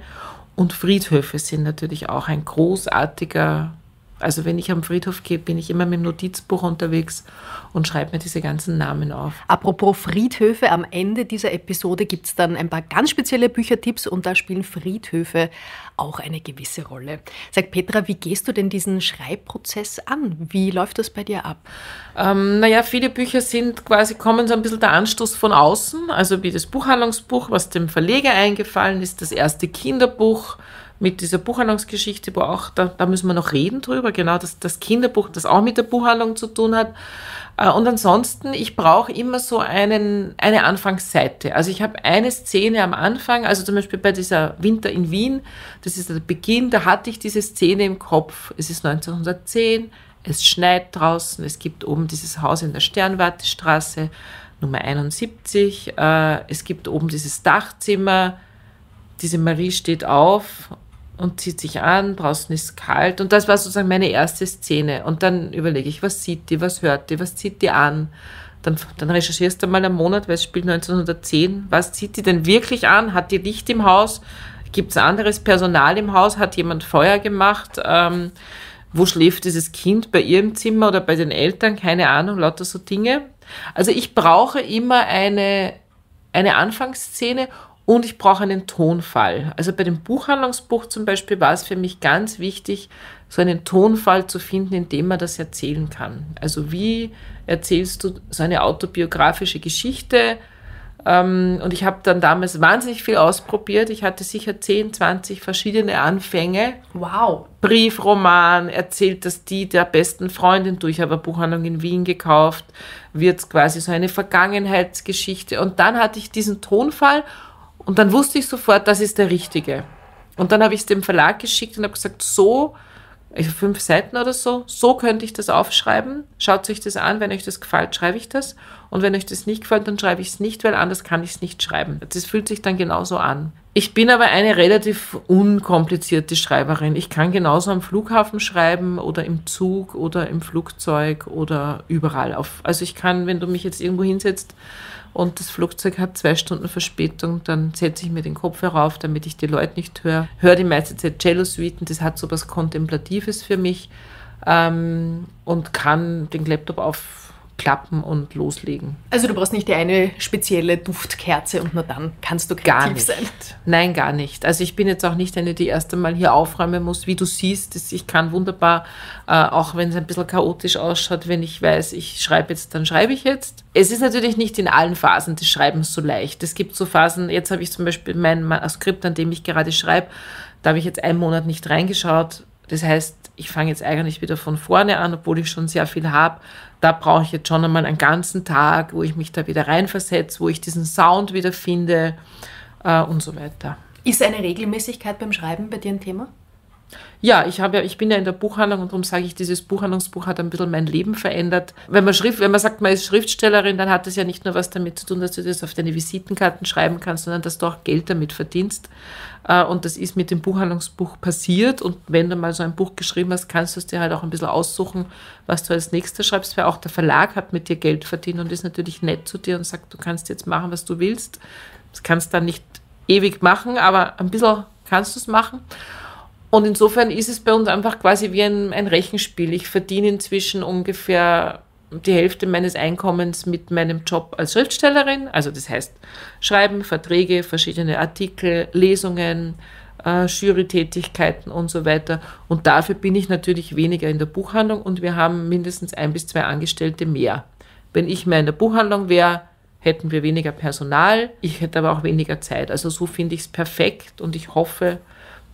Und Friedhöfe sind natürlich auch ein großartiger also wenn ich am Friedhof gehe, bin ich immer mit dem Notizbuch unterwegs und schreibe mir diese ganzen Namen auf. Apropos Friedhöfe, am Ende dieser Episode gibt es dann ein paar ganz spezielle Büchertipps und da spielen Friedhöfe auch eine gewisse Rolle. Sag Petra, wie gehst du denn diesen Schreibprozess an? Wie läuft das bei dir ab? Ähm, naja, viele Bücher sind quasi, kommen so ein bisschen der Anstoß von außen, also wie das Buchhandlungsbuch, was dem Verleger eingefallen ist, das erste Kinderbuch, mit dieser Buchhandlungsgeschichte, wo auch, da, da müssen wir noch reden drüber, genau, das, das Kinderbuch, das auch mit der Buchhandlung zu tun hat. Äh, und ansonsten, ich brauche immer so einen, eine Anfangsseite. Also ich habe eine Szene am Anfang, also zum Beispiel bei dieser Winter in Wien, das ist der Beginn, da hatte ich diese Szene im Kopf. Es ist 1910, es schneit draußen, es gibt oben dieses Haus in der Sternwartestraße, Nummer 71, äh, es gibt oben dieses Dachzimmer, diese Marie steht auf und zieht sich an, draußen ist kalt. Und das war sozusagen meine erste Szene. Und dann überlege ich, was sieht die, was hört die, was zieht die an? Dann, dann recherchierst du mal einen Monat, weil es spielt 1910. Was zieht die denn wirklich an? Hat die Licht im Haus? Gibt es anderes Personal im Haus? Hat jemand Feuer gemacht? Ähm, wo schläft dieses Kind? Bei ihrem Zimmer oder bei den Eltern? Keine Ahnung, lauter so Dinge. Also ich brauche immer eine, eine Anfangsszene und ich brauche einen Tonfall. Also bei dem Buchhandlungsbuch zum Beispiel war es für mich ganz wichtig, so einen Tonfall zu finden, in dem man das erzählen kann. Also wie erzählst du so eine autobiografische Geschichte? Ähm, und ich habe dann damals wahnsinnig viel ausprobiert. Ich hatte sicher 10, 20 verschiedene Anfänge. Wow. Briefroman, erzählt dass die der besten Freundin, du, ich habe eine Buchhandlung in Wien gekauft, wird quasi so eine Vergangenheitsgeschichte. Und dann hatte ich diesen Tonfall und dann wusste ich sofort, das ist der richtige. Und dann habe ich es dem Verlag geschickt und habe gesagt, so, also fünf Seiten oder so, so könnte ich das aufschreiben. Schaut euch das an, wenn euch das gefällt, schreibe ich das. Und wenn euch das nicht gefällt, dann schreibe ich es nicht, weil anders kann ich es nicht schreiben. Das fühlt sich dann genauso an. Ich bin aber eine relativ unkomplizierte Schreiberin. Ich kann genauso am Flughafen schreiben oder im Zug oder im Flugzeug oder überall auf. Also ich kann, wenn du mich jetzt irgendwo hinsetzt, und das Flugzeug hat zwei Stunden Verspätung, dann setze ich mir den Kopf herauf, damit ich die Leute nicht höre. Höre die meiste Zeit Cello-Suiten, das hat so was Kontemplatives für mich. Ähm, und kann den Laptop auf klappen und loslegen. Also du brauchst nicht die eine spezielle Duftkerze und nur dann kannst du kreativ gar nicht. sein. Nein, gar nicht. Also ich bin jetzt auch nicht eine, die erst einmal hier aufräumen muss. Wie du siehst, ich kann wunderbar, äh, auch wenn es ein bisschen chaotisch ausschaut, wenn ich weiß, ich schreibe jetzt, dann schreibe ich jetzt. Es ist natürlich nicht in allen Phasen des Schreibens so leicht. Es gibt so Phasen, jetzt habe ich zum Beispiel mein Skript, an dem ich gerade schreibe, da habe ich jetzt einen Monat nicht reingeschaut. Das heißt, ich fange jetzt eigentlich wieder von vorne an, obwohl ich schon sehr viel habe da brauche ich jetzt schon einmal einen ganzen Tag, wo ich mich da wieder reinversetze, wo ich diesen Sound wieder finde äh, und so weiter. Ist eine Regelmäßigkeit beim Schreiben bei dir ein Thema? Ja, ich, habe ich bin ja in der Buchhandlung und darum sage ich, dieses Buchhandlungsbuch hat ein bisschen mein Leben verändert. Wenn man, Schrift, wenn man sagt, man ist Schriftstellerin, dann hat das ja nicht nur was damit zu tun, dass du das auf deine Visitenkarten schreiben kannst, sondern dass du auch Geld damit verdienst. Äh, und das ist mit dem Buchhandlungsbuch passiert. Und wenn du mal so ein Buch geschrieben hast, kannst du es dir halt auch ein bisschen aussuchen, was du als nächstes schreibst, weil auch der Verlag hat mit dir Geld verdient und ist natürlich nett zu dir und sagt, du kannst jetzt machen, was du willst. Das kannst dann nicht ewig machen, aber ein bisschen kannst du es machen. Und insofern ist es bei uns einfach quasi wie ein, ein Rechenspiel. Ich verdiene inzwischen ungefähr die Hälfte meines Einkommens mit meinem Job als Schriftstellerin. Also das heißt Schreiben, Verträge, verschiedene Artikel, Lesungen, äh, Jurytätigkeiten und so weiter. Und dafür bin ich natürlich weniger in der Buchhandlung und wir haben mindestens ein bis zwei Angestellte mehr. Wenn ich mehr in der Buchhandlung wäre, hätten wir weniger Personal, ich hätte aber auch weniger Zeit. Also so finde ich es perfekt und ich hoffe,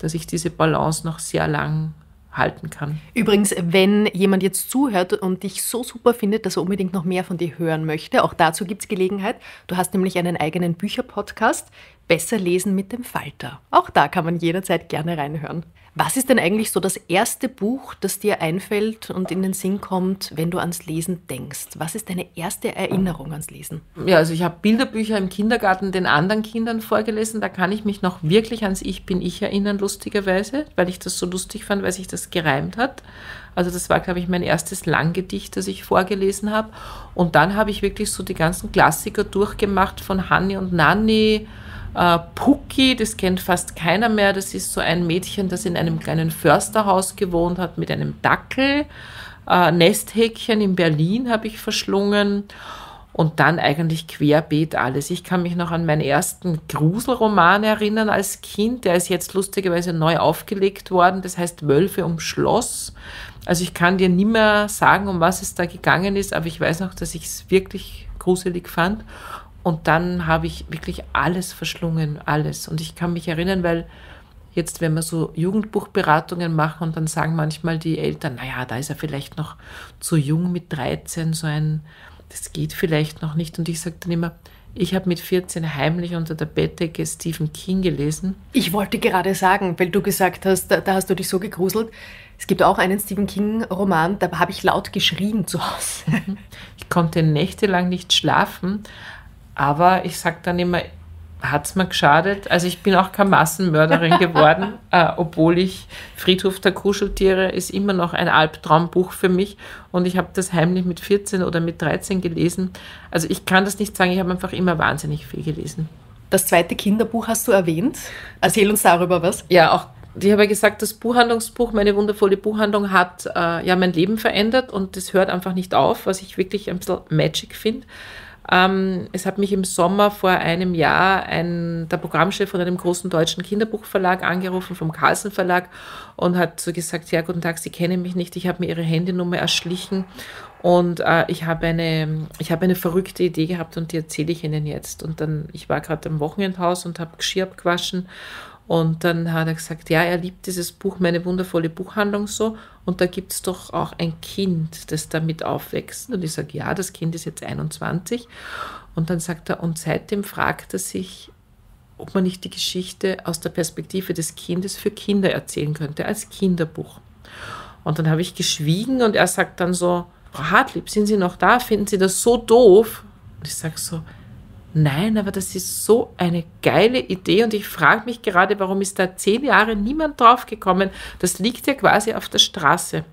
dass ich diese Balance noch sehr lang halten kann. Übrigens, wenn jemand jetzt zuhört und dich so super findet, dass er unbedingt noch mehr von dir hören möchte, auch dazu gibt es Gelegenheit. Du hast nämlich einen eigenen Bücherpodcast, Besser lesen mit dem Falter. Auch da kann man jederzeit gerne reinhören. Was ist denn eigentlich so das erste Buch, das dir einfällt und in den Sinn kommt, wenn du ans Lesen denkst? Was ist deine erste Erinnerung ans Lesen? Ja, also ich habe Bilderbücher im Kindergarten den anderen Kindern vorgelesen. Da kann ich mich noch wirklich ans Ich bin ich erinnern, lustigerweise, weil ich das so lustig fand, weil sich das gereimt hat. Also das war, glaube ich, mein erstes Langgedicht, das ich vorgelesen habe. Und dann habe ich wirklich so die ganzen Klassiker durchgemacht von Hanni und Nanni, äh, Pucki, das kennt fast keiner mehr. Das ist so ein Mädchen, das in einem kleinen Försterhaus gewohnt hat mit einem Dackel. Äh, Nesthäkchen in Berlin habe ich verschlungen. Und dann eigentlich querbeet alles. Ich kann mich noch an meinen ersten Gruselroman erinnern als Kind. Der ist jetzt lustigerweise neu aufgelegt worden. Das heißt Wölfe um Schloss. Also ich kann dir nicht mehr sagen, um was es da gegangen ist, aber ich weiß noch, dass ich es wirklich gruselig fand. Und dann habe ich wirklich alles verschlungen, alles. Und ich kann mich erinnern, weil jetzt, wenn wir so Jugendbuchberatungen machen und dann sagen manchmal die Eltern, naja, da ist er vielleicht noch zu jung mit 13, so ein, das geht vielleicht noch nicht. Und ich sage dann immer, ich habe mit 14 heimlich unter der Bettdecke Stephen King gelesen. Ich wollte gerade sagen, weil du gesagt hast, da, da hast du dich so gegruselt. Es gibt auch einen Stephen King-Roman, da habe ich laut geschrien zu Hause. Ich konnte nächtelang nicht schlafen, aber ich sage dann immer, hat es mir geschadet. Also ich bin auch keine Massenmörderin geworden, äh, obwohl ich Friedhof der Kuscheltiere ist immer noch ein Albtraumbuch für mich und ich habe das heimlich mit 14 oder mit 13 gelesen. Also ich kann das nicht sagen, ich habe einfach immer wahnsinnig viel gelesen. Das zweite Kinderbuch hast du erwähnt. Erzähl uns darüber was. Ja, auch ich habe ja gesagt, das Buchhandlungsbuch, meine wundervolle Buchhandlung, hat äh, ja mein Leben verändert und das hört einfach nicht auf, was ich wirklich ein bisschen Magic finde. Ähm, es hat mich im Sommer vor einem Jahr ein, der Programmchef von einem großen deutschen Kinderbuchverlag angerufen, vom Carlsen Verlag, und hat so gesagt, ja, guten Tag, Sie kennen mich nicht, ich habe mir Ihre Handynummer erschlichen und äh, ich habe eine, ich habe eine verrückte Idee gehabt und die erzähle ich Ihnen jetzt. Und dann, ich war gerade am Wochenendhaus und habe Geschirr abgewaschen und dann hat er gesagt, ja, er liebt dieses Buch, meine wundervolle Buchhandlung so. Und da gibt es doch auch ein Kind, das damit aufwächst. Und ich sage, ja, das Kind ist jetzt 21. Und dann sagt er, und seitdem fragt er sich, ob man nicht die Geschichte aus der Perspektive des Kindes für Kinder erzählen könnte, als Kinderbuch. Und dann habe ich geschwiegen und er sagt dann so, Frau Hartlieb, sind Sie noch da? Finden Sie das so doof? Und ich sage so, Nein, aber das ist so eine geile Idee und ich frage mich gerade, warum ist da zehn Jahre niemand draufgekommen? Das liegt ja quasi auf der Straße.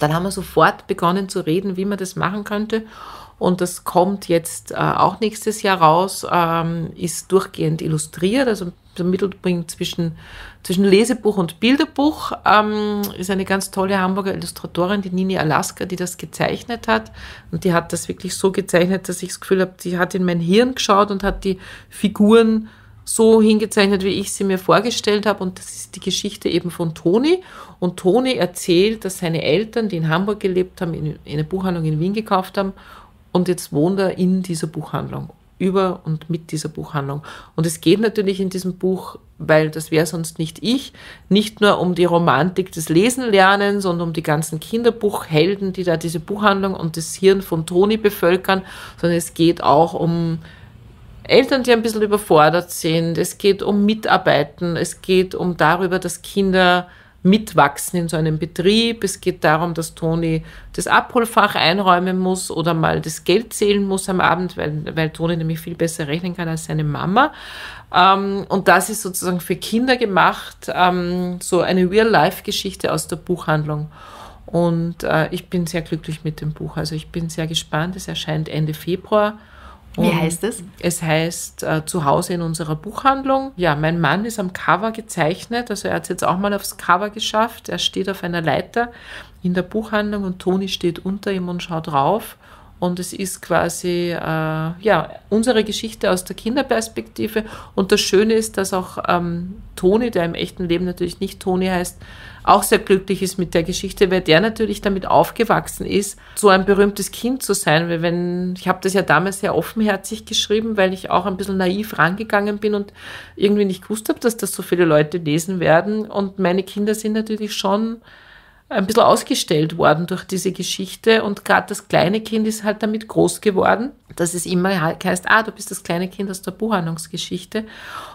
Dann haben wir sofort begonnen zu reden, wie man das machen könnte. Und das kommt jetzt äh, auch nächstes Jahr raus, ähm, ist durchgehend illustriert, also der Mittelpunkt zwischen, zwischen Lesebuch und Bilderbuch. Ähm, ist eine ganz tolle Hamburger Illustratorin, die Nini Alaska, die das gezeichnet hat. Und die hat das wirklich so gezeichnet, dass ich das Gefühl habe, die hat in mein Hirn geschaut und hat die Figuren so hingezeichnet, wie ich sie mir vorgestellt habe. Und das ist die Geschichte eben von Toni. Und Toni erzählt, dass seine Eltern, die in Hamburg gelebt haben, in eine Buchhandlung in Wien gekauft haben. Und jetzt wohnt er in dieser Buchhandlung über und mit dieser Buchhandlung. Und es geht natürlich in diesem Buch, weil das wäre sonst nicht ich, nicht nur um die Romantik des Lesenlernens und um die ganzen Kinderbuchhelden, die da diese Buchhandlung und das Hirn von Toni bevölkern, sondern es geht auch um Eltern, die ein bisschen überfordert sind. Es geht um Mitarbeiten. Es geht um darüber, dass Kinder mitwachsen in so einem Betrieb. Es geht darum, dass Toni das Abholfach einräumen muss oder mal das Geld zählen muss am Abend, weil, weil Toni nämlich viel besser rechnen kann als seine Mama. Ähm, und das ist sozusagen für Kinder gemacht, ähm, so eine Real-Life-Geschichte aus der Buchhandlung. Und äh, ich bin sehr glücklich mit dem Buch. Also ich bin sehr gespannt. Es erscheint Ende Februar. Wie heißt es? Es heißt äh, Zuhause in unserer Buchhandlung. Ja, mein Mann ist am Cover gezeichnet, also er hat es jetzt auch mal aufs Cover geschafft. Er steht auf einer Leiter in der Buchhandlung und Toni steht unter ihm und schaut rauf. Und es ist quasi äh, ja, unsere Geschichte aus der Kinderperspektive. Und das Schöne ist, dass auch ähm, Toni, der im echten Leben natürlich nicht Toni heißt, auch sehr glücklich ist mit der Geschichte, weil der natürlich damit aufgewachsen ist, so ein berühmtes Kind zu sein. Weil wenn, ich habe das ja damals sehr offenherzig geschrieben, weil ich auch ein bisschen naiv rangegangen bin und irgendwie nicht gewusst habe, dass das so viele Leute lesen werden. Und meine Kinder sind natürlich schon ein bisschen ausgestellt worden durch diese Geschichte. Und gerade das kleine Kind ist halt damit groß geworden, dass es immer heißt, ah, du bist das kleine Kind aus der Buchhandlungsgeschichte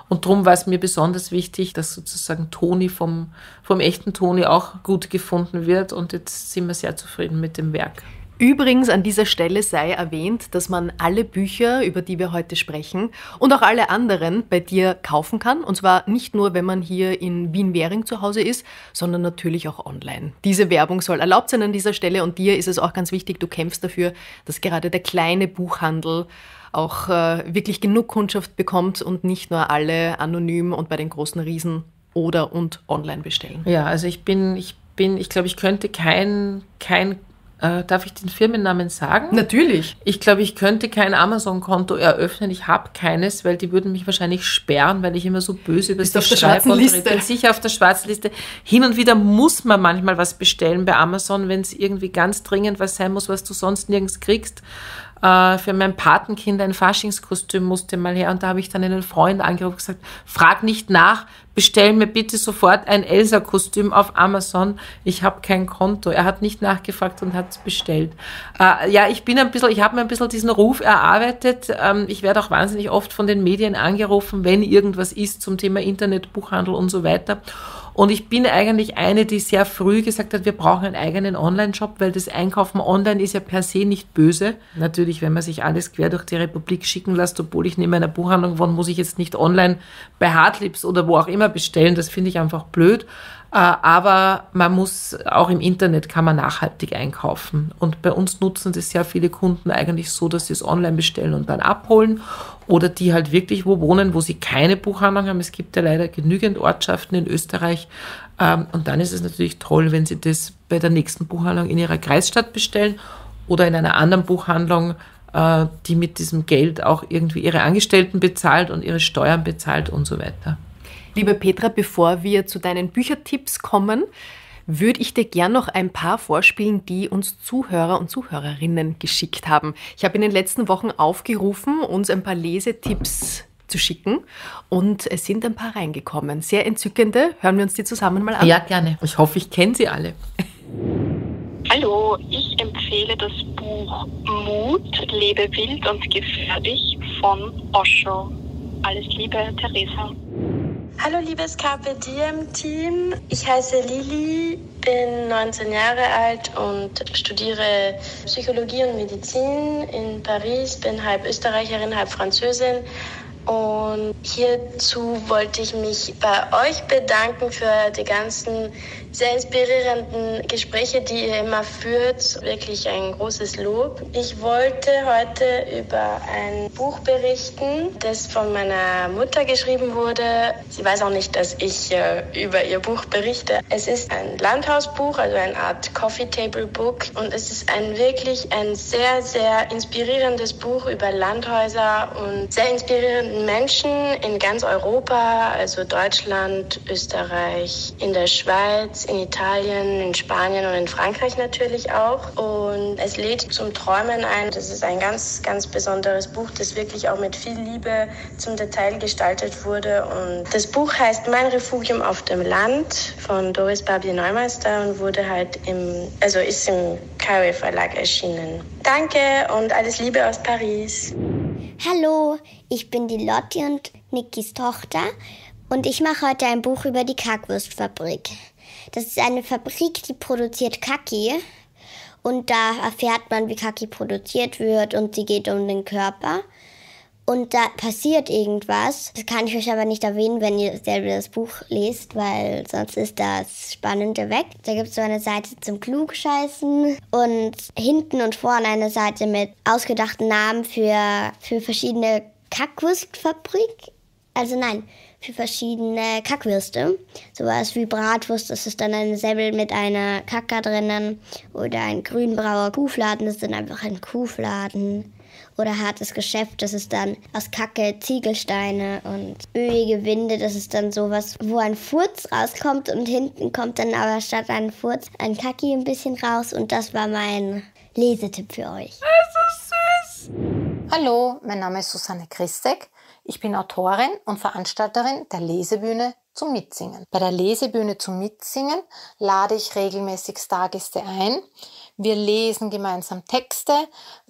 und darum war es mir besonders wichtig, dass sozusagen Toni vom, vom echten Toni auch gut gefunden wird. Und jetzt sind wir sehr zufrieden mit dem Werk. Übrigens an dieser Stelle sei erwähnt, dass man alle Bücher, über die wir heute sprechen, und auch alle anderen bei dir kaufen kann. Und zwar nicht nur, wenn man hier in Wien-Währing zu Hause ist, sondern natürlich auch online. Diese Werbung soll erlaubt sein an dieser Stelle und dir ist es auch ganz wichtig, du kämpfst dafür, dass gerade der kleine Buchhandel auch äh, wirklich genug Kundschaft bekommt und nicht nur alle anonym und bei den großen Riesen oder und online bestellen. Ja, also ich bin, ich bin, ich glaube, ich könnte kein, kein äh, darf ich den Firmennamen sagen? Natürlich. Ich glaube, ich könnte kein Amazon-Konto eröffnen. Ich habe keines, weil die würden mich wahrscheinlich sperren, weil ich immer so böse über sie schreibe. Ich bin sicher auf der schwarzen Liste. Hin und wieder muss man manchmal was bestellen bei Amazon, wenn es irgendwie ganz dringend was sein muss, was du sonst nirgends kriegst. Äh, für mein Patenkind ein Faschingskostüm musste mal her und da habe ich dann einen Freund angerufen und gesagt, frag nicht nach, bestell mir bitte sofort ein Elsa-Kostüm auf Amazon. Ich habe kein Konto. Er hat nicht nachgefragt und hat es bestellt. Äh, ja, ich bin ein bisschen, ich habe mir ein bisschen diesen Ruf erarbeitet. Ähm, ich werde auch wahnsinnig oft von den Medien angerufen, wenn irgendwas ist zum Thema Internet, Buchhandel und so weiter. Und ich bin eigentlich eine, die sehr früh gesagt hat, wir brauchen einen eigenen Online-Shop, weil das Einkaufen online ist ja per se nicht böse. Natürlich, wenn man sich alles quer durch die Republik schicken lässt, obwohl ich neben einer Buchhandlung wohne, muss ich jetzt nicht online bei Hardlips oder wo auch immer bestellen. Das finde ich einfach blöd. Äh, aber man muss auch im Internet kann man nachhaltig einkaufen. Und bei uns nutzen das sehr viele Kunden eigentlich so, dass sie es online bestellen und dann abholen. Oder die halt wirklich wo wohnen, wo sie keine Buchhandlung haben. Es gibt ja leider genügend Ortschaften in Österreich. Ähm, und dann ist es natürlich toll, wenn sie das bei der nächsten Buchhandlung in ihrer Kreisstadt bestellen oder in einer anderen Buchhandlung, äh, die mit diesem Geld auch irgendwie ihre Angestellten bezahlt und ihre Steuern bezahlt und so weiter. Liebe Petra, bevor wir zu deinen Büchertipps kommen, würde ich dir gern noch ein paar vorspielen, die uns Zuhörer und Zuhörerinnen geschickt haben. Ich habe in den letzten Wochen aufgerufen, uns ein paar Lesetipps zu schicken und es sind ein paar reingekommen. Sehr entzückende. Hören wir uns die zusammen mal an. Ja, gerne. Ich hoffe, ich kenne sie alle. Hallo, ich empfehle das Buch Mut, lebe wild und gefährlich von Osho. Alles Liebe, Theresa. Hallo liebes Carpe Diem Team, ich heiße Lili, bin 19 Jahre alt und studiere Psychologie und Medizin in Paris, bin halb Österreicherin, halb Französin. Und hierzu wollte ich mich bei euch bedanken für die ganzen sehr inspirierenden Gespräche, die ihr immer führt. Wirklich ein großes Lob. Ich wollte heute über ein Buch berichten, das von meiner Mutter geschrieben wurde. Sie weiß auch nicht, dass ich äh, über ihr Buch berichte. Es ist ein Landhausbuch, also eine Art Coffee Table Book. Und es ist ein wirklich ein sehr, sehr inspirierendes Buch über Landhäuser und sehr inspirierenden Menschen in ganz Europa, also Deutschland, Österreich, in der Schweiz in Italien, in Spanien und in Frankreich natürlich auch. Und es lädt zum Träumen ein. Das ist ein ganz, ganz besonderes Buch, das wirklich auch mit viel Liebe zum Detail gestaltet wurde. Und das Buch heißt Mein Refugium auf dem Land von Doris Barbier Neumeister und wurde halt im, also ist im Carré Verlag erschienen. Danke und alles Liebe aus Paris. Hallo, ich bin die Lotti und Nikis Tochter und ich mache heute ein Buch über die Kackwurstfabrik. Das ist eine Fabrik, die produziert Kaki. Und da erfährt man, wie Kaki produziert wird und sie geht um den Körper. Und da passiert irgendwas. Das kann ich euch aber nicht erwähnen, wenn ihr selber das Buch lest, weil sonst ist das Spannende weg. Da gibt es so eine Seite zum Klugscheißen und hinten und vorne eine Seite mit ausgedachten Namen für, für verschiedene Kackwurstfabrik Also nein, für verschiedene Kackwürste. Sowas wie Bratwurst, das ist dann ein Semmel mit einer Kacke drinnen. Oder ein grünbrauer Kuhfladen, das ist dann einfach ein Kuhfladen. Oder hartes Geschäft, das ist dann aus Kacke Ziegelsteine. Und ölige Winde, das ist dann sowas, wo ein Furz rauskommt und hinten kommt dann aber statt ein Furz ein Kacki ein bisschen raus. Und das war mein Lesetipp für euch. Das ist süß! Hallo, mein Name ist Susanne Christek. Ich bin Autorin und Veranstalterin der Lesebühne zum Mitsingen. Bei der Lesebühne zum Mitsingen lade ich regelmäßig Stargäste ein. Wir lesen gemeinsam Texte,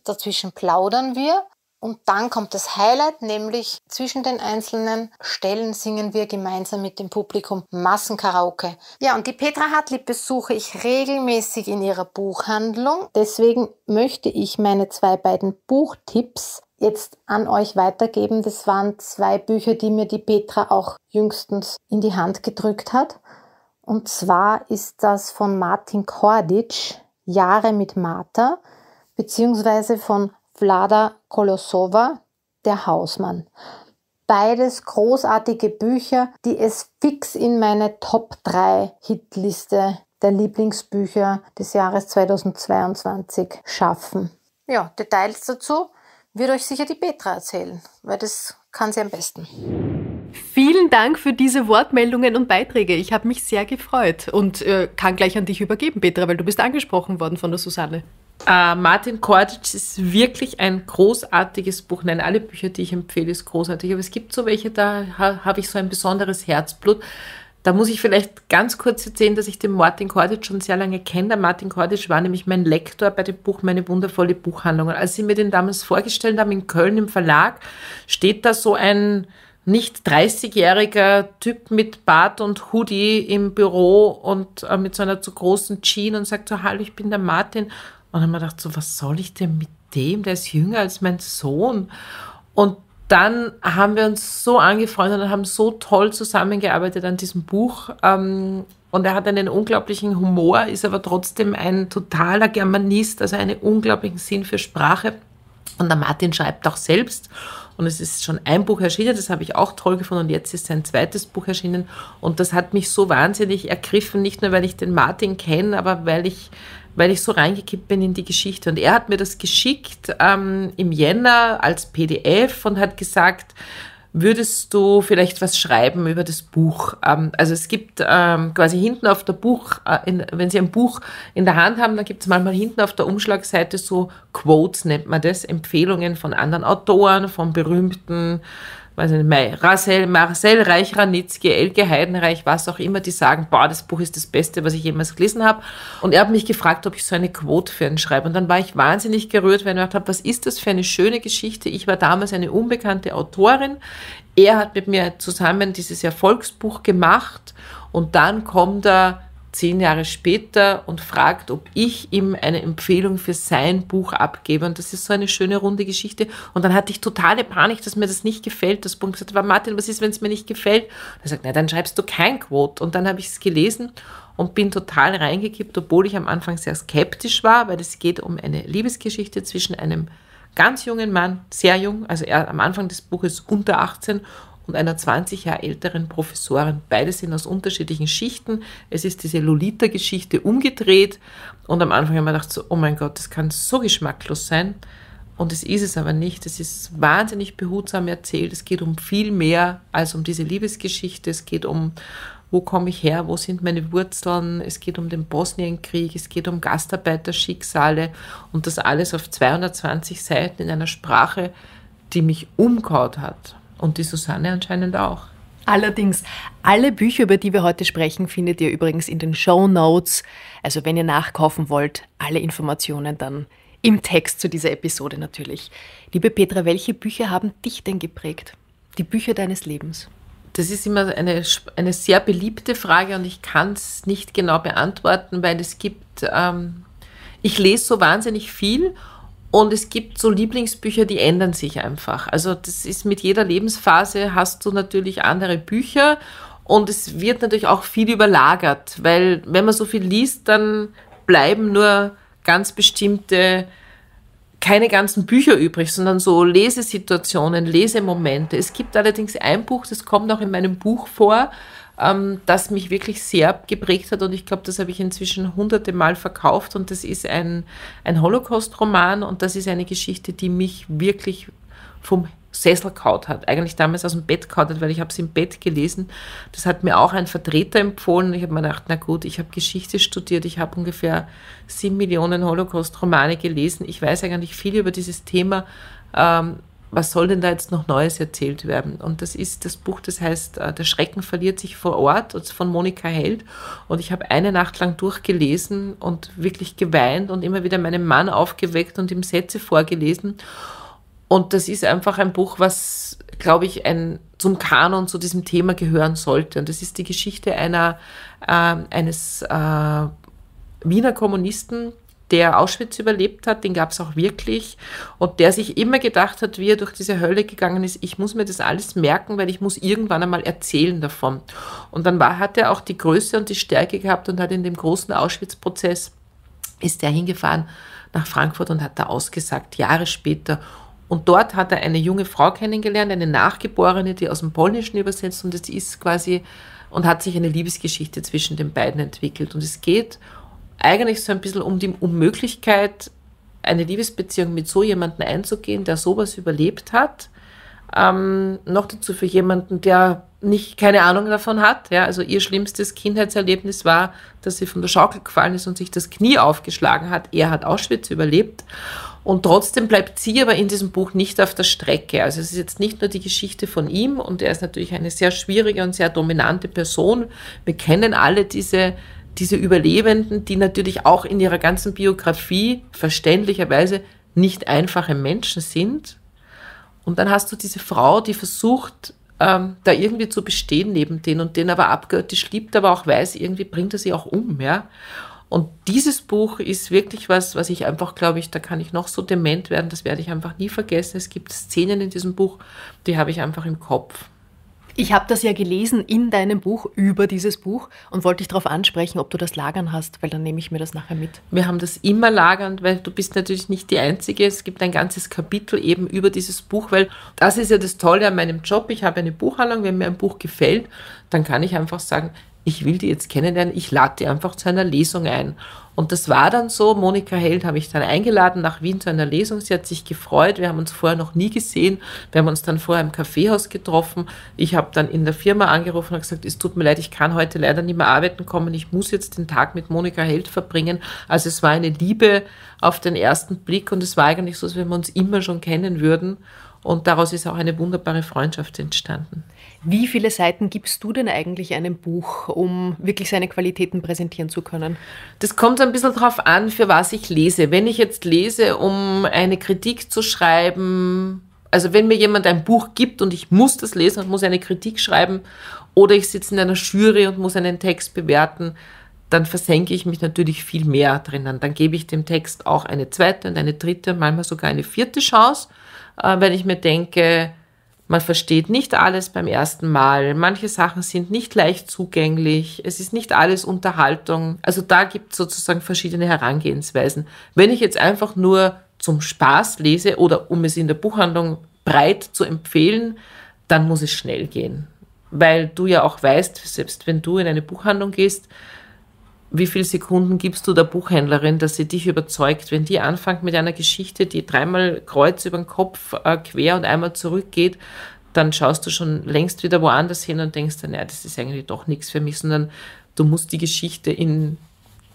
dazwischen plaudern wir und dann kommt das Highlight, nämlich zwischen den einzelnen Stellen singen wir gemeinsam mit dem Publikum Massenkaraoke. Ja, und die Petra Hartlieb besuche ich regelmäßig in ihrer Buchhandlung. Deswegen möchte ich meine zwei beiden Buchtipps jetzt an euch weitergeben. Das waren zwei Bücher, die mir die Petra auch jüngstens in die Hand gedrückt hat. Und zwar ist das von Martin Kordic, Jahre mit Martha, beziehungsweise von Vlada Kolosova, Der Hausmann. Beides großartige Bücher, die es fix in meine Top 3 Hitliste der Lieblingsbücher des Jahres 2022 schaffen. Ja, Details dazu wird euch sicher die Petra erzählen, weil das kann sie am besten. Vielen Dank für diese Wortmeldungen und Beiträge. Ich habe mich sehr gefreut und äh, kann gleich an dich übergeben, Petra, weil du bist angesprochen worden von der Susanne. Uh, Martin Kordic ist wirklich ein großartiges Buch. Nein, alle Bücher, die ich empfehle, ist großartig. Aber es gibt so welche, da ha, habe ich so ein besonderes Herzblut. Da muss ich vielleicht ganz kurz erzählen, dass ich den Martin Kordic schon sehr lange kenne. Der Martin Kordic war nämlich mein Lektor bei dem Buch Meine wundervolle Buchhandlung. Und als sie mir den damals vorgestellt haben in Köln im Verlag, steht da so ein nicht 30-jähriger Typ mit Bart und Hoodie im Büro und äh, mit so einer zu großen Jeans und sagt so, hallo, ich bin der Martin. Und dann haben wir gedacht, so, was soll ich denn mit dem? Der ist jünger als mein Sohn. Und dann haben wir uns so angefreundet und haben so toll zusammengearbeitet an diesem Buch. Ähm, und er hat einen unglaublichen Humor, ist aber trotzdem ein totaler Germanist, also einen unglaublichen Sinn für Sprache. Und der Martin schreibt auch selbst. Und es ist schon ein Buch erschienen, das habe ich auch toll gefunden. Und jetzt ist sein zweites Buch erschienen. Und das hat mich so wahnsinnig ergriffen, nicht nur weil ich den Martin kenne, aber weil ich weil ich so reingekippt bin in die Geschichte. Und er hat mir das geschickt ähm, im Jänner als PDF und hat gesagt, würdest du vielleicht was schreiben über das Buch? Ähm, also es gibt ähm, quasi hinten auf der Buch, äh, in, wenn Sie ein Buch in der Hand haben, dann gibt es manchmal hinten auf der Umschlagseite so Quotes, nennt man das, Empfehlungen von anderen Autoren, von berühmten weiß nicht, Marcel, Marcel Reich, Ranitzky, Elke Heidenreich, was auch immer, die sagen, boah, das Buch ist das Beste, was ich jemals gelesen habe. Und er hat mich gefragt, ob ich so eine Quote für ihn schreibe. Und dann war ich wahnsinnig gerührt, weil ich gedacht habe, was ist das für eine schöne Geschichte? Ich war damals eine unbekannte Autorin. Er hat mit mir zusammen dieses Erfolgsbuch gemacht und dann kommt er zehn Jahre später und fragt, ob ich ihm eine Empfehlung für sein Buch abgebe. Und das ist so eine schöne runde Geschichte. Und dann hatte ich totale Panik, dass mir das nicht gefällt. Das Buch gesagt, aber Martin, was ist, wenn es mir nicht gefällt? Und er sagt, na, dann schreibst du kein Quote. Und dann habe ich es gelesen und bin total reingekippt, obwohl ich am Anfang sehr skeptisch war, weil es geht um eine Liebesgeschichte zwischen einem ganz jungen Mann, sehr jung, also er am Anfang des Buches unter 18 und einer 20 Jahre älteren Professorin. Beide sind aus unterschiedlichen Schichten. Es ist diese Lolita-Geschichte umgedreht. Und am Anfang haben wir gedacht, so, oh mein Gott, das kann so geschmacklos sein. Und es ist es aber nicht. Es ist wahnsinnig behutsam erzählt. Es geht um viel mehr als um diese Liebesgeschichte. Es geht um, wo komme ich her, wo sind meine Wurzeln. Es geht um den Bosnienkrieg. Es geht um Gastarbeiterschicksale. Und das alles auf 220 Seiten in einer Sprache, die mich umkaut hat. Und die Susanne anscheinend auch. Allerdings, alle Bücher, über die wir heute sprechen, findet ihr übrigens in den Show Notes. Also wenn ihr nachkaufen wollt, alle Informationen dann im Text zu dieser Episode natürlich. Liebe Petra, welche Bücher haben dich denn geprägt? Die Bücher deines Lebens? Das ist immer eine, eine sehr beliebte Frage und ich kann es nicht genau beantworten, weil es gibt, ähm, ich lese so wahnsinnig viel und es gibt so Lieblingsbücher, die ändern sich einfach. Also das ist mit jeder Lebensphase hast du natürlich andere Bücher und es wird natürlich auch viel überlagert, weil wenn man so viel liest, dann bleiben nur ganz bestimmte keine ganzen Bücher übrig, sondern so Lesesituationen, Lesemomente. Es gibt allerdings ein Buch, das kommt auch in meinem Buch vor, ähm, das mich wirklich sehr geprägt hat und ich glaube, das habe ich inzwischen hunderte Mal verkauft und das ist ein, ein Holocaust-Roman und das ist eine Geschichte, die mich wirklich vom Sessel kaut hat, eigentlich damals aus dem Bett kaut hat, weil ich habe es im Bett gelesen. Das hat mir auch ein Vertreter empfohlen. Ich habe mir gedacht, na gut, ich habe Geschichte studiert, ich habe ungefähr sieben Millionen Holocaust-Romane gelesen. Ich weiß eigentlich viel über dieses Thema. Ähm, was soll denn da jetzt noch Neues erzählt werden? Und das ist das Buch, das heißt äh, Der Schrecken verliert sich vor Ort, von Monika Held. Und ich habe eine Nacht lang durchgelesen und wirklich geweint und immer wieder meinen Mann aufgeweckt und ihm Sätze vorgelesen. Und das ist einfach ein Buch, was, glaube ich, ein, zum Kanon zu diesem Thema gehören sollte. Und das ist die Geschichte einer, äh, eines äh, Wiener Kommunisten, der Auschwitz überlebt hat, den gab es auch wirklich und der sich immer gedacht hat, wie er durch diese Hölle gegangen ist, ich muss mir das alles merken, weil ich muss irgendwann einmal erzählen davon. Und dann war, hat er auch die Größe und die Stärke gehabt und hat in dem großen Auschwitz-Prozess, ist er hingefahren nach Frankfurt und hat da ausgesagt, Jahre später. Und dort hat er eine junge Frau kennengelernt, eine Nachgeborene, die aus dem Polnischen übersetzt und es ist quasi und hat sich eine Liebesgeschichte zwischen den beiden entwickelt. Und es geht eigentlich so ein bisschen um die Unmöglichkeit, eine Liebesbeziehung mit so jemandem einzugehen, der sowas überlebt hat. Ähm, noch dazu für jemanden, der nicht keine Ahnung davon hat. Ja, also ihr schlimmstes Kindheitserlebnis war, dass sie von der Schaukel gefallen ist und sich das Knie aufgeschlagen hat. Er hat Auschwitz überlebt. Und trotzdem bleibt sie aber in diesem Buch nicht auf der Strecke. Also es ist jetzt nicht nur die Geschichte von ihm und er ist natürlich eine sehr schwierige und sehr dominante Person. Wir kennen alle diese diese Überlebenden, die natürlich auch in ihrer ganzen Biografie verständlicherweise nicht einfache Menschen sind. Und dann hast du diese Frau, die versucht, ähm, da irgendwie zu bestehen neben denen und den aber abgöttisch liebt, aber auch weiß, irgendwie bringt er sie auch um, ja. Und dieses Buch ist wirklich was, was ich einfach, glaube ich, da kann ich noch so dement werden, das werde ich einfach nie vergessen. Es gibt Szenen in diesem Buch, die habe ich einfach im Kopf. Ich habe das ja gelesen in deinem Buch über dieses Buch und wollte dich darauf ansprechen, ob du das lagern hast, weil dann nehme ich mir das nachher mit. Wir haben das immer lagern, weil du bist natürlich nicht die Einzige. Es gibt ein ganzes Kapitel eben über dieses Buch, weil das ist ja das Tolle an meinem Job. Ich habe eine Buchhandlung, wenn mir ein Buch gefällt, dann kann ich einfach sagen, ich will die jetzt kennenlernen, ich lade die einfach zu einer Lesung ein. Und das war dann so, Monika Held habe ich dann eingeladen nach Wien zu einer Lesung. Sie hat sich gefreut, wir haben uns vorher noch nie gesehen. Wir haben uns dann vorher im Kaffeehaus getroffen. Ich habe dann in der Firma angerufen und gesagt, es tut mir leid, ich kann heute leider nicht mehr arbeiten kommen. Ich muss jetzt den Tag mit Monika Held verbringen. Also es war eine Liebe auf den ersten Blick und es war eigentlich so, als wenn wir uns immer schon kennen würden. Und daraus ist auch eine wunderbare Freundschaft entstanden. Wie viele Seiten gibst du denn eigentlich einem Buch, um wirklich seine Qualitäten präsentieren zu können? Das kommt ein bisschen darauf an, für was ich lese. Wenn ich jetzt lese, um eine Kritik zu schreiben, also wenn mir jemand ein Buch gibt und ich muss das lesen und muss eine Kritik schreiben, oder ich sitze in einer Jury und muss einen Text bewerten, dann versenke ich mich natürlich viel mehr drinnen. Dann gebe ich dem Text auch eine zweite und eine dritte, manchmal sogar eine vierte Chance, äh, weil ich mir denke, man versteht nicht alles beim ersten Mal. Manche Sachen sind nicht leicht zugänglich. Es ist nicht alles Unterhaltung. Also da gibt es sozusagen verschiedene Herangehensweisen. Wenn ich jetzt einfach nur zum Spaß lese oder um es in der Buchhandlung breit zu empfehlen, dann muss es schnell gehen. Weil du ja auch weißt, selbst wenn du in eine Buchhandlung gehst, wie viele Sekunden gibst du der Buchhändlerin, dass sie dich überzeugt, wenn die anfängt mit einer Geschichte, die dreimal kreuz über den Kopf äh, quer und einmal zurückgeht, dann schaust du schon längst wieder woanders hin und denkst dann, ja, das ist eigentlich doch nichts für mich, sondern du musst die Geschichte in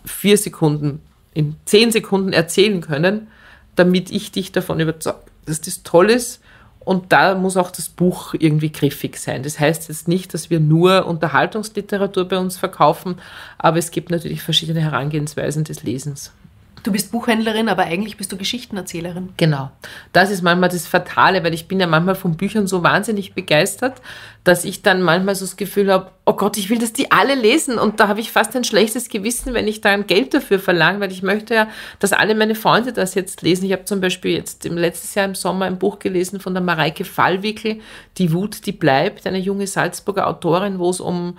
vier Sekunden, in zehn Sekunden erzählen können, damit ich dich davon überzeuge, dass das toll ist und da muss auch das Buch irgendwie griffig sein. Das heißt jetzt nicht, dass wir nur Unterhaltungsliteratur bei uns verkaufen, aber es gibt natürlich verschiedene Herangehensweisen des Lesens. Du bist Buchhändlerin, aber eigentlich bist du Geschichtenerzählerin. Genau. Das ist manchmal das Fatale, weil ich bin ja manchmal von Büchern so wahnsinnig begeistert, dass ich dann manchmal so das Gefühl habe, oh Gott, ich will, dass die alle lesen. Und da habe ich fast ein schlechtes Gewissen, wenn ich da Geld dafür verlange, weil ich möchte ja, dass alle meine Freunde das jetzt lesen. Ich habe zum Beispiel jetzt im letzten Jahr im Sommer ein Buch gelesen von der Mareike Fallwickel, Die Wut, die bleibt, eine junge Salzburger Autorin, wo es um,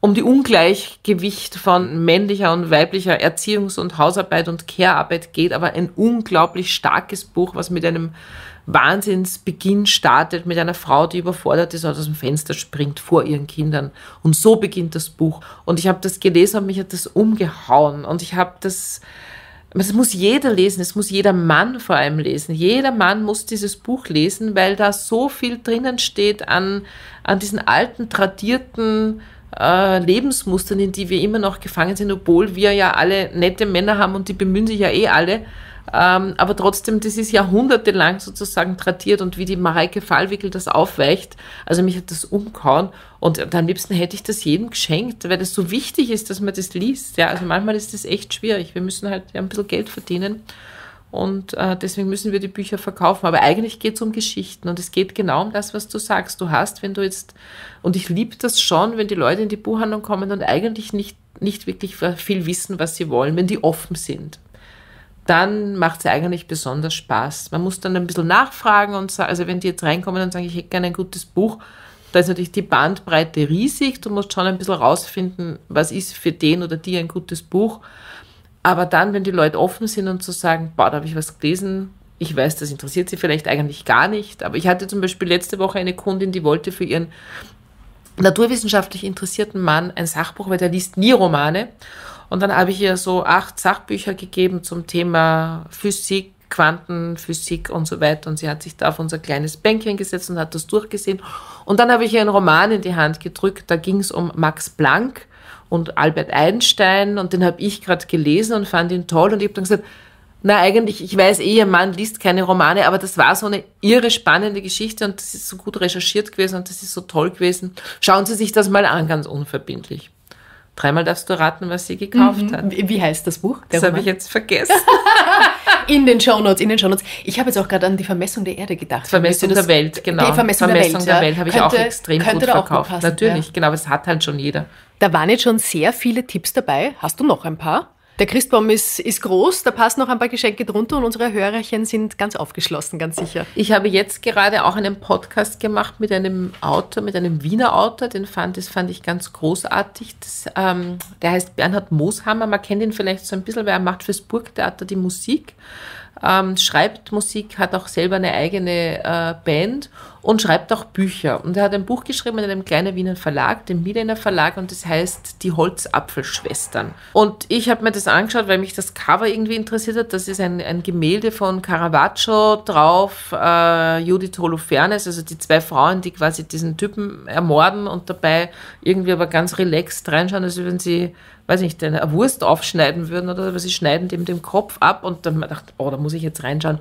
um die Ungleichgewicht von männlicher und weiblicher Erziehungs- und Hausarbeit und Care-Arbeit geht, aber ein unglaublich starkes Buch, was mit einem Wahnsinnsbeginn startet mit einer Frau, die überfordert ist und aus dem Fenster springt vor ihren Kindern. Und so beginnt das Buch. Und ich habe das gelesen und mich hat das umgehauen. Und ich habe das, das muss jeder lesen, es muss jeder Mann vor allem lesen. Jeder Mann muss dieses Buch lesen, weil da so viel drinnen steht an, an diesen alten, tradierten äh, Lebensmustern, in die wir immer noch gefangen sind, obwohl wir ja alle nette Männer haben und die bemühen sich ja eh alle. Ähm, aber trotzdem, das ist jahrhundertelang sozusagen tradiert und wie die Mareike Fallwickel das aufweicht, also mich hat das umgehauen und am liebsten hätte ich das jedem geschenkt, weil das so wichtig ist, dass man das liest. Ja, also manchmal ist das echt schwierig. Wir müssen halt ein bisschen Geld verdienen und äh, deswegen müssen wir die Bücher verkaufen. Aber eigentlich geht es um Geschichten und es geht genau um das, was du sagst. Du hast, wenn du jetzt, und ich liebe das schon, wenn die Leute in die Buchhandlung kommen und eigentlich nicht, nicht wirklich viel wissen, was sie wollen, wenn die offen sind dann macht es eigentlich besonders Spaß. Man muss dann ein bisschen nachfragen und also wenn die jetzt reinkommen und sagen, ich hätte gerne ein gutes Buch, da ist natürlich die Bandbreite riesig. Du musst schon ein bisschen rausfinden, was ist für den oder die ein gutes Buch. Aber dann, wenn die Leute offen sind und zu so sagen, boah, da habe ich was gelesen, ich weiß, das interessiert sie vielleicht eigentlich gar nicht. Aber ich hatte zum Beispiel letzte Woche eine Kundin, die wollte für ihren naturwissenschaftlich interessierten Mann ein Sachbuch, weil der liest nie Romane. Und dann habe ich ihr so acht Sachbücher gegeben zum Thema Physik, Quantenphysik und so weiter. Und sie hat sich da auf unser kleines Bänkchen gesetzt und hat das durchgesehen. Und dann habe ich ihr einen Roman in die Hand gedrückt. Da ging es um Max Planck und Albert Einstein. Und den habe ich gerade gelesen und fand ihn toll. Und ich habe dann gesagt, na eigentlich, ich weiß eh, ihr Mann liest keine Romane, aber das war so eine irre spannende Geschichte und das ist so gut recherchiert gewesen und das ist so toll gewesen. Schauen Sie sich das mal an, ganz unverbindlich. Dreimal darfst du raten, was sie gekauft mhm. hat. Wie heißt das Buch? Das habe ich jetzt vergessen. in den Shownotes, in den Shownotes. Ich habe jetzt auch gerade an die Vermessung der Erde gedacht. Vermessung der Welt, genau. Die Vermessung, Vermessung der Welt, der Welt habe ich auch extrem gut verkauft. Passen, Natürlich, ja. genau, aber es hat halt schon jeder. Da waren jetzt schon sehr viele Tipps dabei. Hast du noch ein paar? Der Christbaum ist, ist groß, da passen noch ein paar Geschenke drunter und unsere Hörerchen sind ganz aufgeschlossen, ganz sicher. Ich habe jetzt gerade auch einen Podcast gemacht mit einem Autor, mit einem Wiener Autor, den fand, das fand ich ganz großartig. Das, ähm, der heißt Bernhard Mooshammer, man kennt ihn vielleicht so ein bisschen, weil er macht fürs Burgtheater die Musik ähm, schreibt Musik, hat auch selber eine eigene äh, Band und schreibt auch Bücher. Und er hat ein Buch geschrieben in einem kleinen Wiener Verlag, dem Milener Verlag, und das heißt Die Holzapfelschwestern. Und ich habe mir das angeschaut, weil mich das Cover irgendwie interessiert hat. Das ist ein, ein Gemälde von Caravaggio drauf, äh, Judith Holofernes, also die zwei Frauen, die quasi diesen Typen ermorden und dabei irgendwie aber ganz relaxed reinschauen, als wenn sie weiß nicht, eine Wurst aufschneiden würden oder was, sie schneiden dem den Kopf ab und dann dachte oh, da muss ich jetzt reinschauen.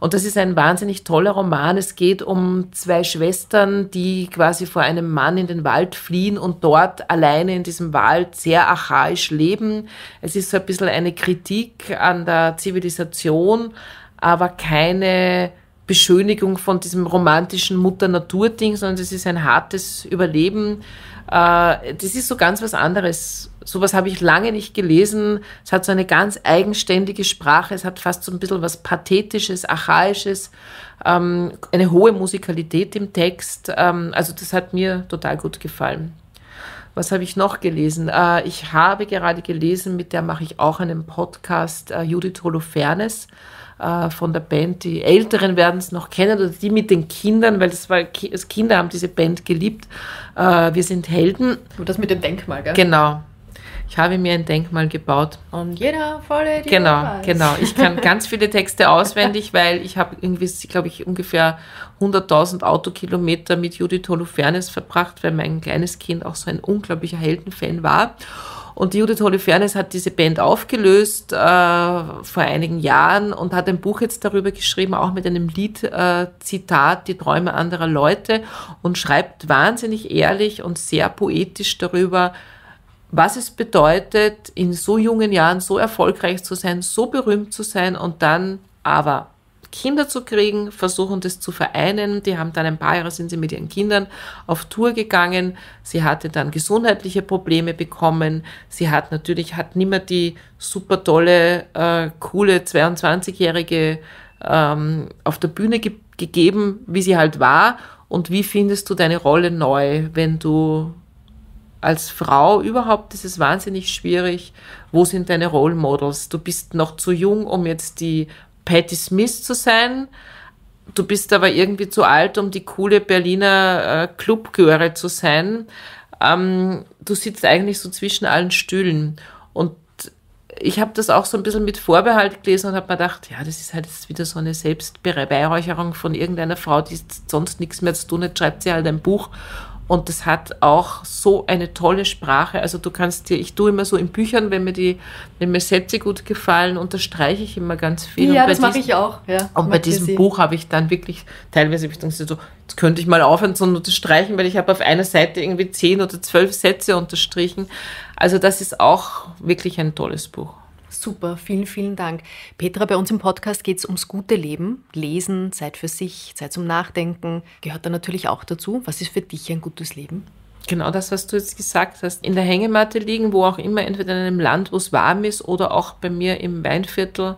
Und das ist ein wahnsinnig toller Roman. Es geht um zwei Schwestern, die quasi vor einem Mann in den Wald fliehen und dort alleine in diesem Wald sehr archaisch leben. Es ist so ein bisschen eine Kritik an der Zivilisation, aber keine Beschönigung von diesem romantischen Mutter-Natur-Ding, sondern es ist ein hartes Überleben. Äh, das ist so ganz was anderes sowas habe ich lange nicht gelesen. Es hat so eine ganz eigenständige Sprache, es hat fast so ein bisschen was Pathetisches, Archaisches, ähm, eine hohe Musikalität im Text. Ähm, also das hat mir total gut gefallen. Was habe ich noch gelesen? Äh, ich habe gerade gelesen, mit der mache ich auch einen Podcast, äh, Judith Holofernes äh, von der Band. Die Älteren werden es noch kennen oder die mit den Kindern, weil das war, Kinder haben diese Band geliebt. Äh, wir sind Helden. Und das mit dem Denkmal, gell? Genau. Ich habe mir ein Denkmal gebaut. Und jeder volle die Genau, weiß. genau. Ich kann ganz viele Texte auswendig, weil ich habe irgendwie, glaube ich, ungefähr 100.000 Autokilometer mit Judith Holofernes verbracht, weil mein kleines Kind auch so ein unglaublicher Heldenfan war. Und Judith Holofernes hat diese Band aufgelöst äh, vor einigen Jahren und hat ein Buch jetzt darüber geschrieben, auch mit einem Lied-Zitat, äh, Die Träume anderer Leute und schreibt wahnsinnig ehrlich und sehr poetisch darüber, was es bedeutet, in so jungen Jahren so erfolgreich zu sein, so berühmt zu sein und dann aber Kinder zu kriegen, versuchen das zu vereinen. Die haben dann ein paar Jahre sind sie mit ihren Kindern auf Tour gegangen. Sie hatte dann gesundheitliche Probleme bekommen. Sie hat natürlich, hat nicht mehr die super tolle, äh, coole 22-jährige ähm, auf der Bühne ge gegeben, wie sie halt war. Und wie findest du deine Rolle neu, wenn du als Frau überhaupt ist es wahnsinnig schwierig. Wo sind deine Role Models? Du bist noch zu jung, um jetzt die Patti Smith zu sein. Du bist aber irgendwie zu alt, um die coole Berliner äh, Clubgöre zu sein. Ähm, du sitzt eigentlich so zwischen allen Stühlen. Und ich habe das auch so ein bisschen mit Vorbehalt gelesen und habe mir gedacht, ja, das ist halt jetzt wieder so eine Selbstbeweihräucherung von irgendeiner Frau, die sonst nichts mehr zu tun hat, schreibt sie halt ein Buch und das hat auch so eine tolle Sprache. Also du kannst dir, ich tue immer so in Büchern, wenn mir die, wenn mir Sätze gut gefallen, unterstreiche ich immer ganz viel. Ja, das mache ich auch. Ja, und bei diesem Buch habe ich dann wirklich, teilweise habe ich dann so, jetzt könnte ich mal aufhören zu unterstreichen, weil ich habe auf einer Seite irgendwie zehn oder zwölf Sätze unterstrichen. Also das ist auch wirklich ein tolles Buch. Super, vielen, vielen Dank. Petra, bei uns im Podcast geht es ums gute Leben. Lesen, Zeit für sich, Zeit zum Nachdenken gehört da natürlich auch dazu. Was ist für dich ein gutes Leben? Genau das, was du jetzt gesagt hast. In der Hängematte liegen, wo auch immer, entweder in einem Land, wo es warm ist oder auch bei mir im Weinviertel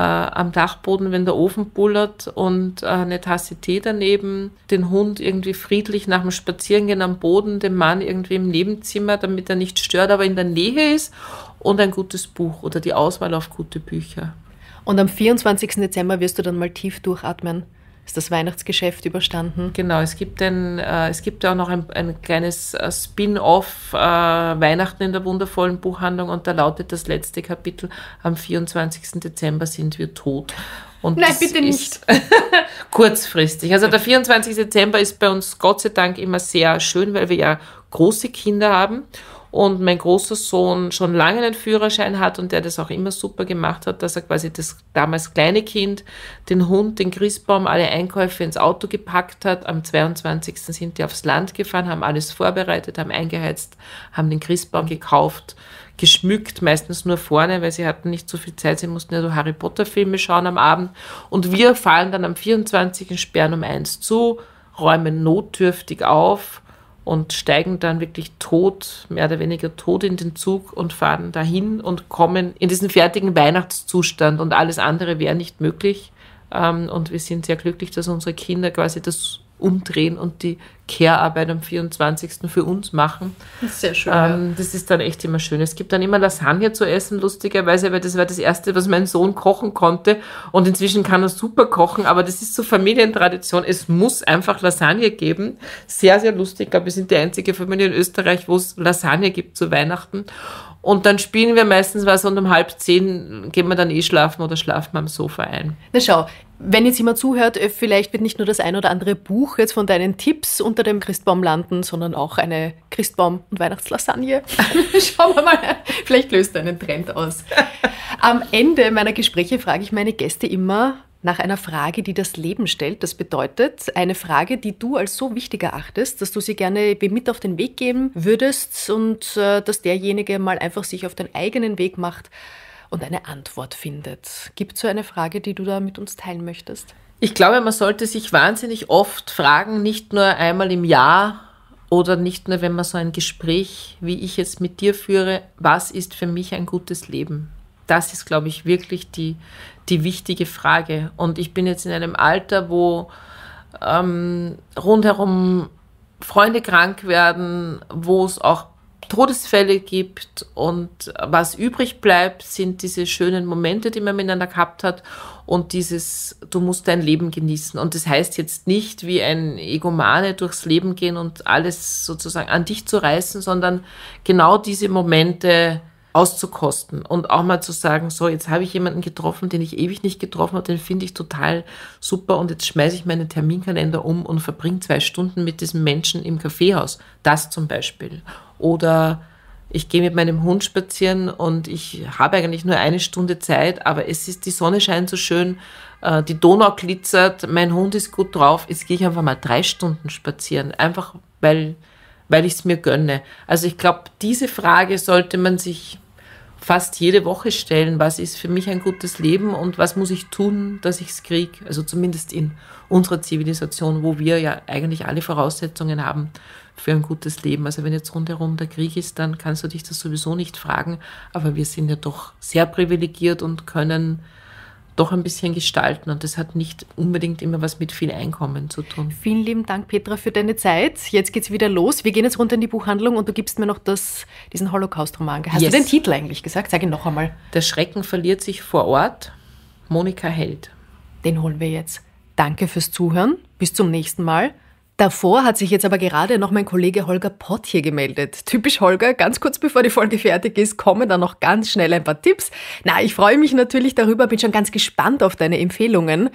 am Dachboden, wenn der Ofen bullert und äh, eine Tasse Tee daneben, den Hund irgendwie friedlich nach dem Spazierengehen am Boden, den Mann irgendwie im Nebenzimmer, damit er nicht stört, aber in der Nähe ist und ein gutes Buch oder die Auswahl auf gute Bücher. Und am 24. Dezember wirst du dann mal tief durchatmen. Ist das Weihnachtsgeschäft überstanden? Genau, es gibt, ein, äh, es gibt auch noch ein, ein kleines äh, Spin-off äh, Weihnachten in der wundervollen Buchhandlung und da lautet das letzte Kapitel, am 24. Dezember sind wir tot. Und Nein, bitte nicht. kurzfristig. Also der 24. Dezember ist bei uns Gott sei Dank immer sehr schön, weil wir ja große Kinder haben und mein großer Sohn schon lange einen Führerschein hat und der das auch immer super gemacht hat, dass er quasi das damals kleine Kind, den Hund, den Christbaum, alle Einkäufe ins Auto gepackt hat. Am 22. sind die aufs Land gefahren, haben alles vorbereitet, haben eingeheizt, haben den Christbaum gekauft, geschmückt, meistens nur vorne, weil sie hatten nicht so viel Zeit, sie mussten ja so Harry Potter Filme schauen am Abend. Und wir fallen dann am 24. sperren um eins zu, räumen notdürftig auf, und steigen dann wirklich tot, mehr oder weniger tot in den Zug und fahren dahin und kommen in diesen fertigen Weihnachtszustand und alles andere wäre nicht möglich. Ähm, und wir sind sehr glücklich, dass unsere Kinder quasi das umdrehen und die Care-Arbeit am 24. für uns machen. Sehr schön. Ähm, ja. Das ist dann echt immer schön. Es gibt dann immer Lasagne zu essen, lustigerweise, weil das war das Erste, was mein Sohn kochen konnte. Und inzwischen kann er super kochen, aber das ist so Familientradition. Es muss einfach Lasagne geben. Sehr, sehr lustig. Ich glaube, wir sind die einzige Familie in Österreich, wo es Lasagne gibt zu Weihnachten. Und dann spielen wir meistens was und um halb zehn gehen wir dann eh schlafen oder schlafen am Sofa ein. Na schau, wenn jetzt jemand zuhört, äh, vielleicht wird nicht nur das ein oder andere Buch jetzt von deinen Tipps unter dem Christbaum landen, sondern auch eine Christbaum- und Weihnachtslasagne. Schauen wir mal, vielleicht löst du einen Trend aus. Am Ende meiner Gespräche frage ich meine Gäste immer, nach einer Frage, die das Leben stellt. Das bedeutet, eine Frage, die du als so wichtig erachtest, dass du sie gerne mit auf den Weg geben würdest und äh, dass derjenige mal einfach sich auf den eigenen Weg macht und eine Antwort findet. Gibt es so eine Frage, die du da mit uns teilen möchtest? Ich glaube, man sollte sich wahnsinnig oft fragen, nicht nur einmal im Jahr oder nicht nur, wenn man so ein Gespräch, wie ich jetzt mit dir führe, was ist für mich ein gutes Leben? Das ist, glaube ich, wirklich die, die wichtige Frage. Und ich bin jetzt in einem Alter, wo ähm, rundherum Freunde krank werden, wo es auch Todesfälle gibt und was übrig bleibt, sind diese schönen Momente, die man miteinander gehabt hat und dieses, du musst dein Leben genießen. Und das heißt jetzt nicht wie ein Egomane durchs Leben gehen und alles sozusagen an dich zu reißen, sondern genau diese Momente auszukosten und auch mal zu sagen, so, jetzt habe ich jemanden getroffen, den ich ewig nicht getroffen habe, den finde ich total super und jetzt schmeiße ich meinen Terminkalender um und verbringe zwei Stunden mit diesem Menschen im Kaffeehaus. Das zum Beispiel. Oder ich gehe mit meinem Hund spazieren und ich habe eigentlich nur eine Stunde Zeit, aber es ist, die Sonne scheint so schön, äh, die Donau glitzert, mein Hund ist gut drauf, jetzt gehe ich einfach mal drei Stunden spazieren, einfach weil, weil ich es mir gönne. Also ich glaube, diese Frage sollte man sich fast jede Woche stellen, was ist für mich ein gutes Leben und was muss ich tun, dass ich es kriege. Also zumindest in unserer Zivilisation, wo wir ja eigentlich alle Voraussetzungen haben für ein gutes Leben. Also wenn jetzt rundherum der Krieg ist, dann kannst du dich das sowieso nicht fragen. Aber wir sind ja doch sehr privilegiert und können doch ein bisschen gestalten. Und das hat nicht unbedingt immer was mit viel Einkommen zu tun. Vielen lieben Dank, Petra, für deine Zeit. Jetzt geht's wieder los. Wir gehen jetzt runter in die Buchhandlung und du gibst mir noch das, diesen Holocaust-Roman. Hast yes. du den Titel eigentlich gesagt? Sag ihn noch einmal. Der Schrecken verliert sich vor Ort. Monika Held. Den holen wir jetzt. Danke fürs Zuhören. Bis zum nächsten Mal. Davor hat sich jetzt aber gerade noch mein Kollege Holger Pott hier gemeldet. Typisch Holger, ganz kurz bevor die Folge fertig ist, kommen da noch ganz schnell ein paar Tipps. Na, ich freue mich natürlich darüber, bin schon ganz gespannt auf deine Empfehlungen.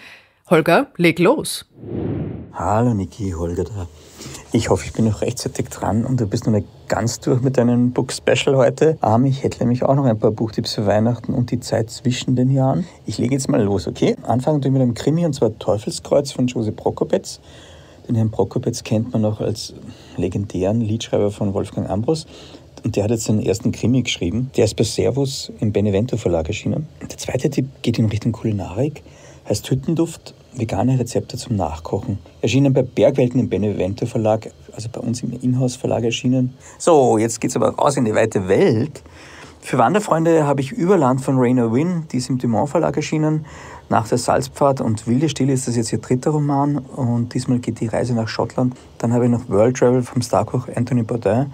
Holger, leg los. Hallo Niki, Holger da. Ich hoffe, ich bin noch rechtzeitig dran und du bist noch nicht ganz durch mit deinem Book Special heute. Ähm, ich hätte nämlich auch noch ein paar Buchtipps für Weihnachten und die Zeit zwischen den Jahren. Ich lege jetzt mal los, okay? Anfangen wir mit einem Krimi und zwar Teufelskreuz von Josef Prokopetz. Den Herrn Prokopetz kennt man noch als legendären Liedschreiber von Wolfgang Ambros. Und der hat jetzt seinen ersten Krimi geschrieben. Der ist bei Servus im Benevento Verlag erschienen. Der zweite Tipp geht in Richtung Kulinarik, heißt Hüttenduft, vegane Rezepte zum Nachkochen. Erschienen bei Bergwelten im Benevento Verlag, also bei uns im Inhouse Verlag erschienen. So, jetzt geht's aber raus in die weite Welt. Für Wanderfreunde habe ich Überland von Rainer Wynn, die ist im Dumont Verlag erschienen. Nach der Salzpfad und Wilde Stille ist das jetzt ihr dritter Roman und diesmal geht die Reise nach Schottland. Dann habe ich noch World Travel vom Starkoch Anthony Bourdain.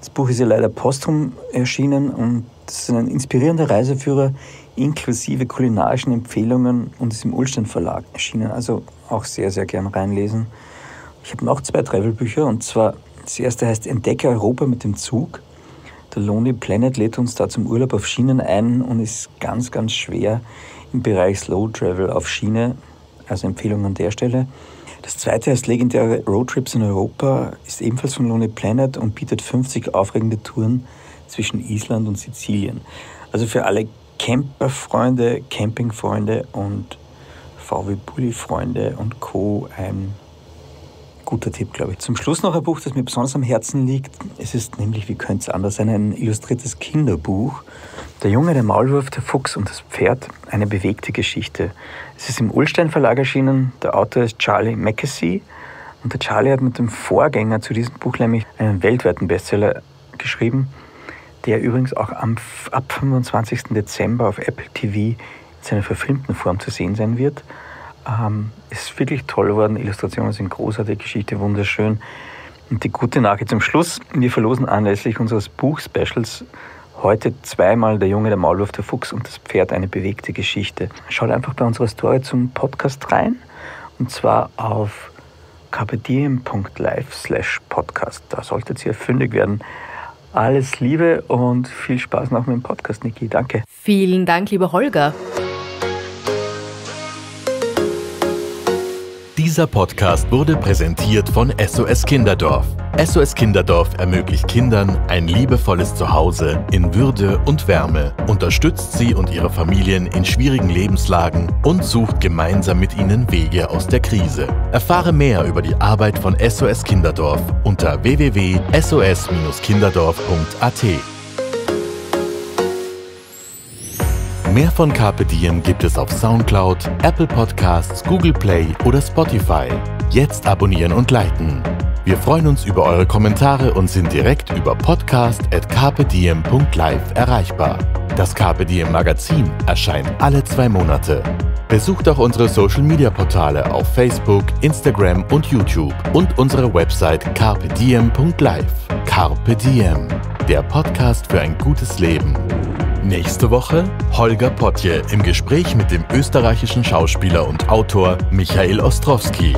Das Buch ist ja leider posthum erschienen und das ist ein inspirierender Reiseführer inklusive kulinarischen Empfehlungen und ist im Ulstein Verlag erschienen. Also auch sehr, sehr gern reinlesen. Ich habe noch zwei Travelbücher und zwar das erste heißt Entdecke Europa mit dem Zug. Der Lonely Planet lädt uns da zum Urlaub auf Schienen ein und ist ganz, ganz schwer im Bereich Slow Travel auf Schiene. Also Empfehlung an der Stelle. Das zweite heißt legendäre Roadtrips in Europa, ist ebenfalls von Lonely Planet und bietet 50 aufregende Touren zwischen Island und Sizilien. Also für alle Camperfreunde, Campingfreunde und VW Bulli Freunde und Co. ein guter Tipp, glaube ich. Zum Schluss noch ein Buch, das mir besonders am Herzen liegt. Es ist nämlich, wie könnte es anders sein, ein illustriertes Kinderbuch. Der Junge, der Maulwurf, der Fuchs und das Pferd, eine bewegte Geschichte. Es ist im Ulstein Verlag erschienen. Der Autor ist Charlie Mackesy. Und der Charlie hat mit dem Vorgänger zu diesem Buch nämlich einen weltweiten Bestseller geschrieben, der übrigens auch am, ab 25. Dezember auf Apple TV in seiner verfilmten Form zu sehen sein wird. Ähm, ist wirklich toll geworden. Illustrationen sind großartig, Geschichte wunderschön. Und die gute Nachricht zum Schluss: Wir verlosen anlässlich unseres Buch-Specials heute zweimal Der Junge, der Maulwurf, der Fuchs und das Pferd eine bewegte Geschichte. Schaut einfach bei unserer Story zum Podcast rein und zwar auf kpdm.live slash podcast. Da solltet ihr fündig werden. Alles Liebe und viel Spaß noch mit dem Podcast, Niki. Danke. Vielen Dank, lieber Holger. Dieser Podcast wurde präsentiert von SOS Kinderdorf. SOS Kinderdorf ermöglicht Kindern ein liebevolles Zuhause in Würde und Wärme, unterstützt sie und ihre Familien in schwierigen Lebenslagen und sucht gemeinsam mit ihnen Wege aus der Krise. Erfahre mehr über die Arbeit von SOS Kinderdorf unter www.sos-kinderdorf.at. Mehr von Carpe Diem gibt es auf Soundcloud, Apple Podcasts, Google Play oder Spotify. Jetzt abonnieren und liken. Wir freuen uns über eure Kommentare und sind direkt über podcast.carpediem.live erreichbar. Das Carpe Diem Magazin erscheint alle zwei Monate. Besucht auch unsere Social Media Portale auf Facebook, Instagram und YouTube und unsere Website carpediem.live. Carpe Diem, der Podcast für ein gutes Leben. Nächste Woche Holger Potje im Gespräch mit dem österreichischen Schauspieler und Autor Michael Ostrowski.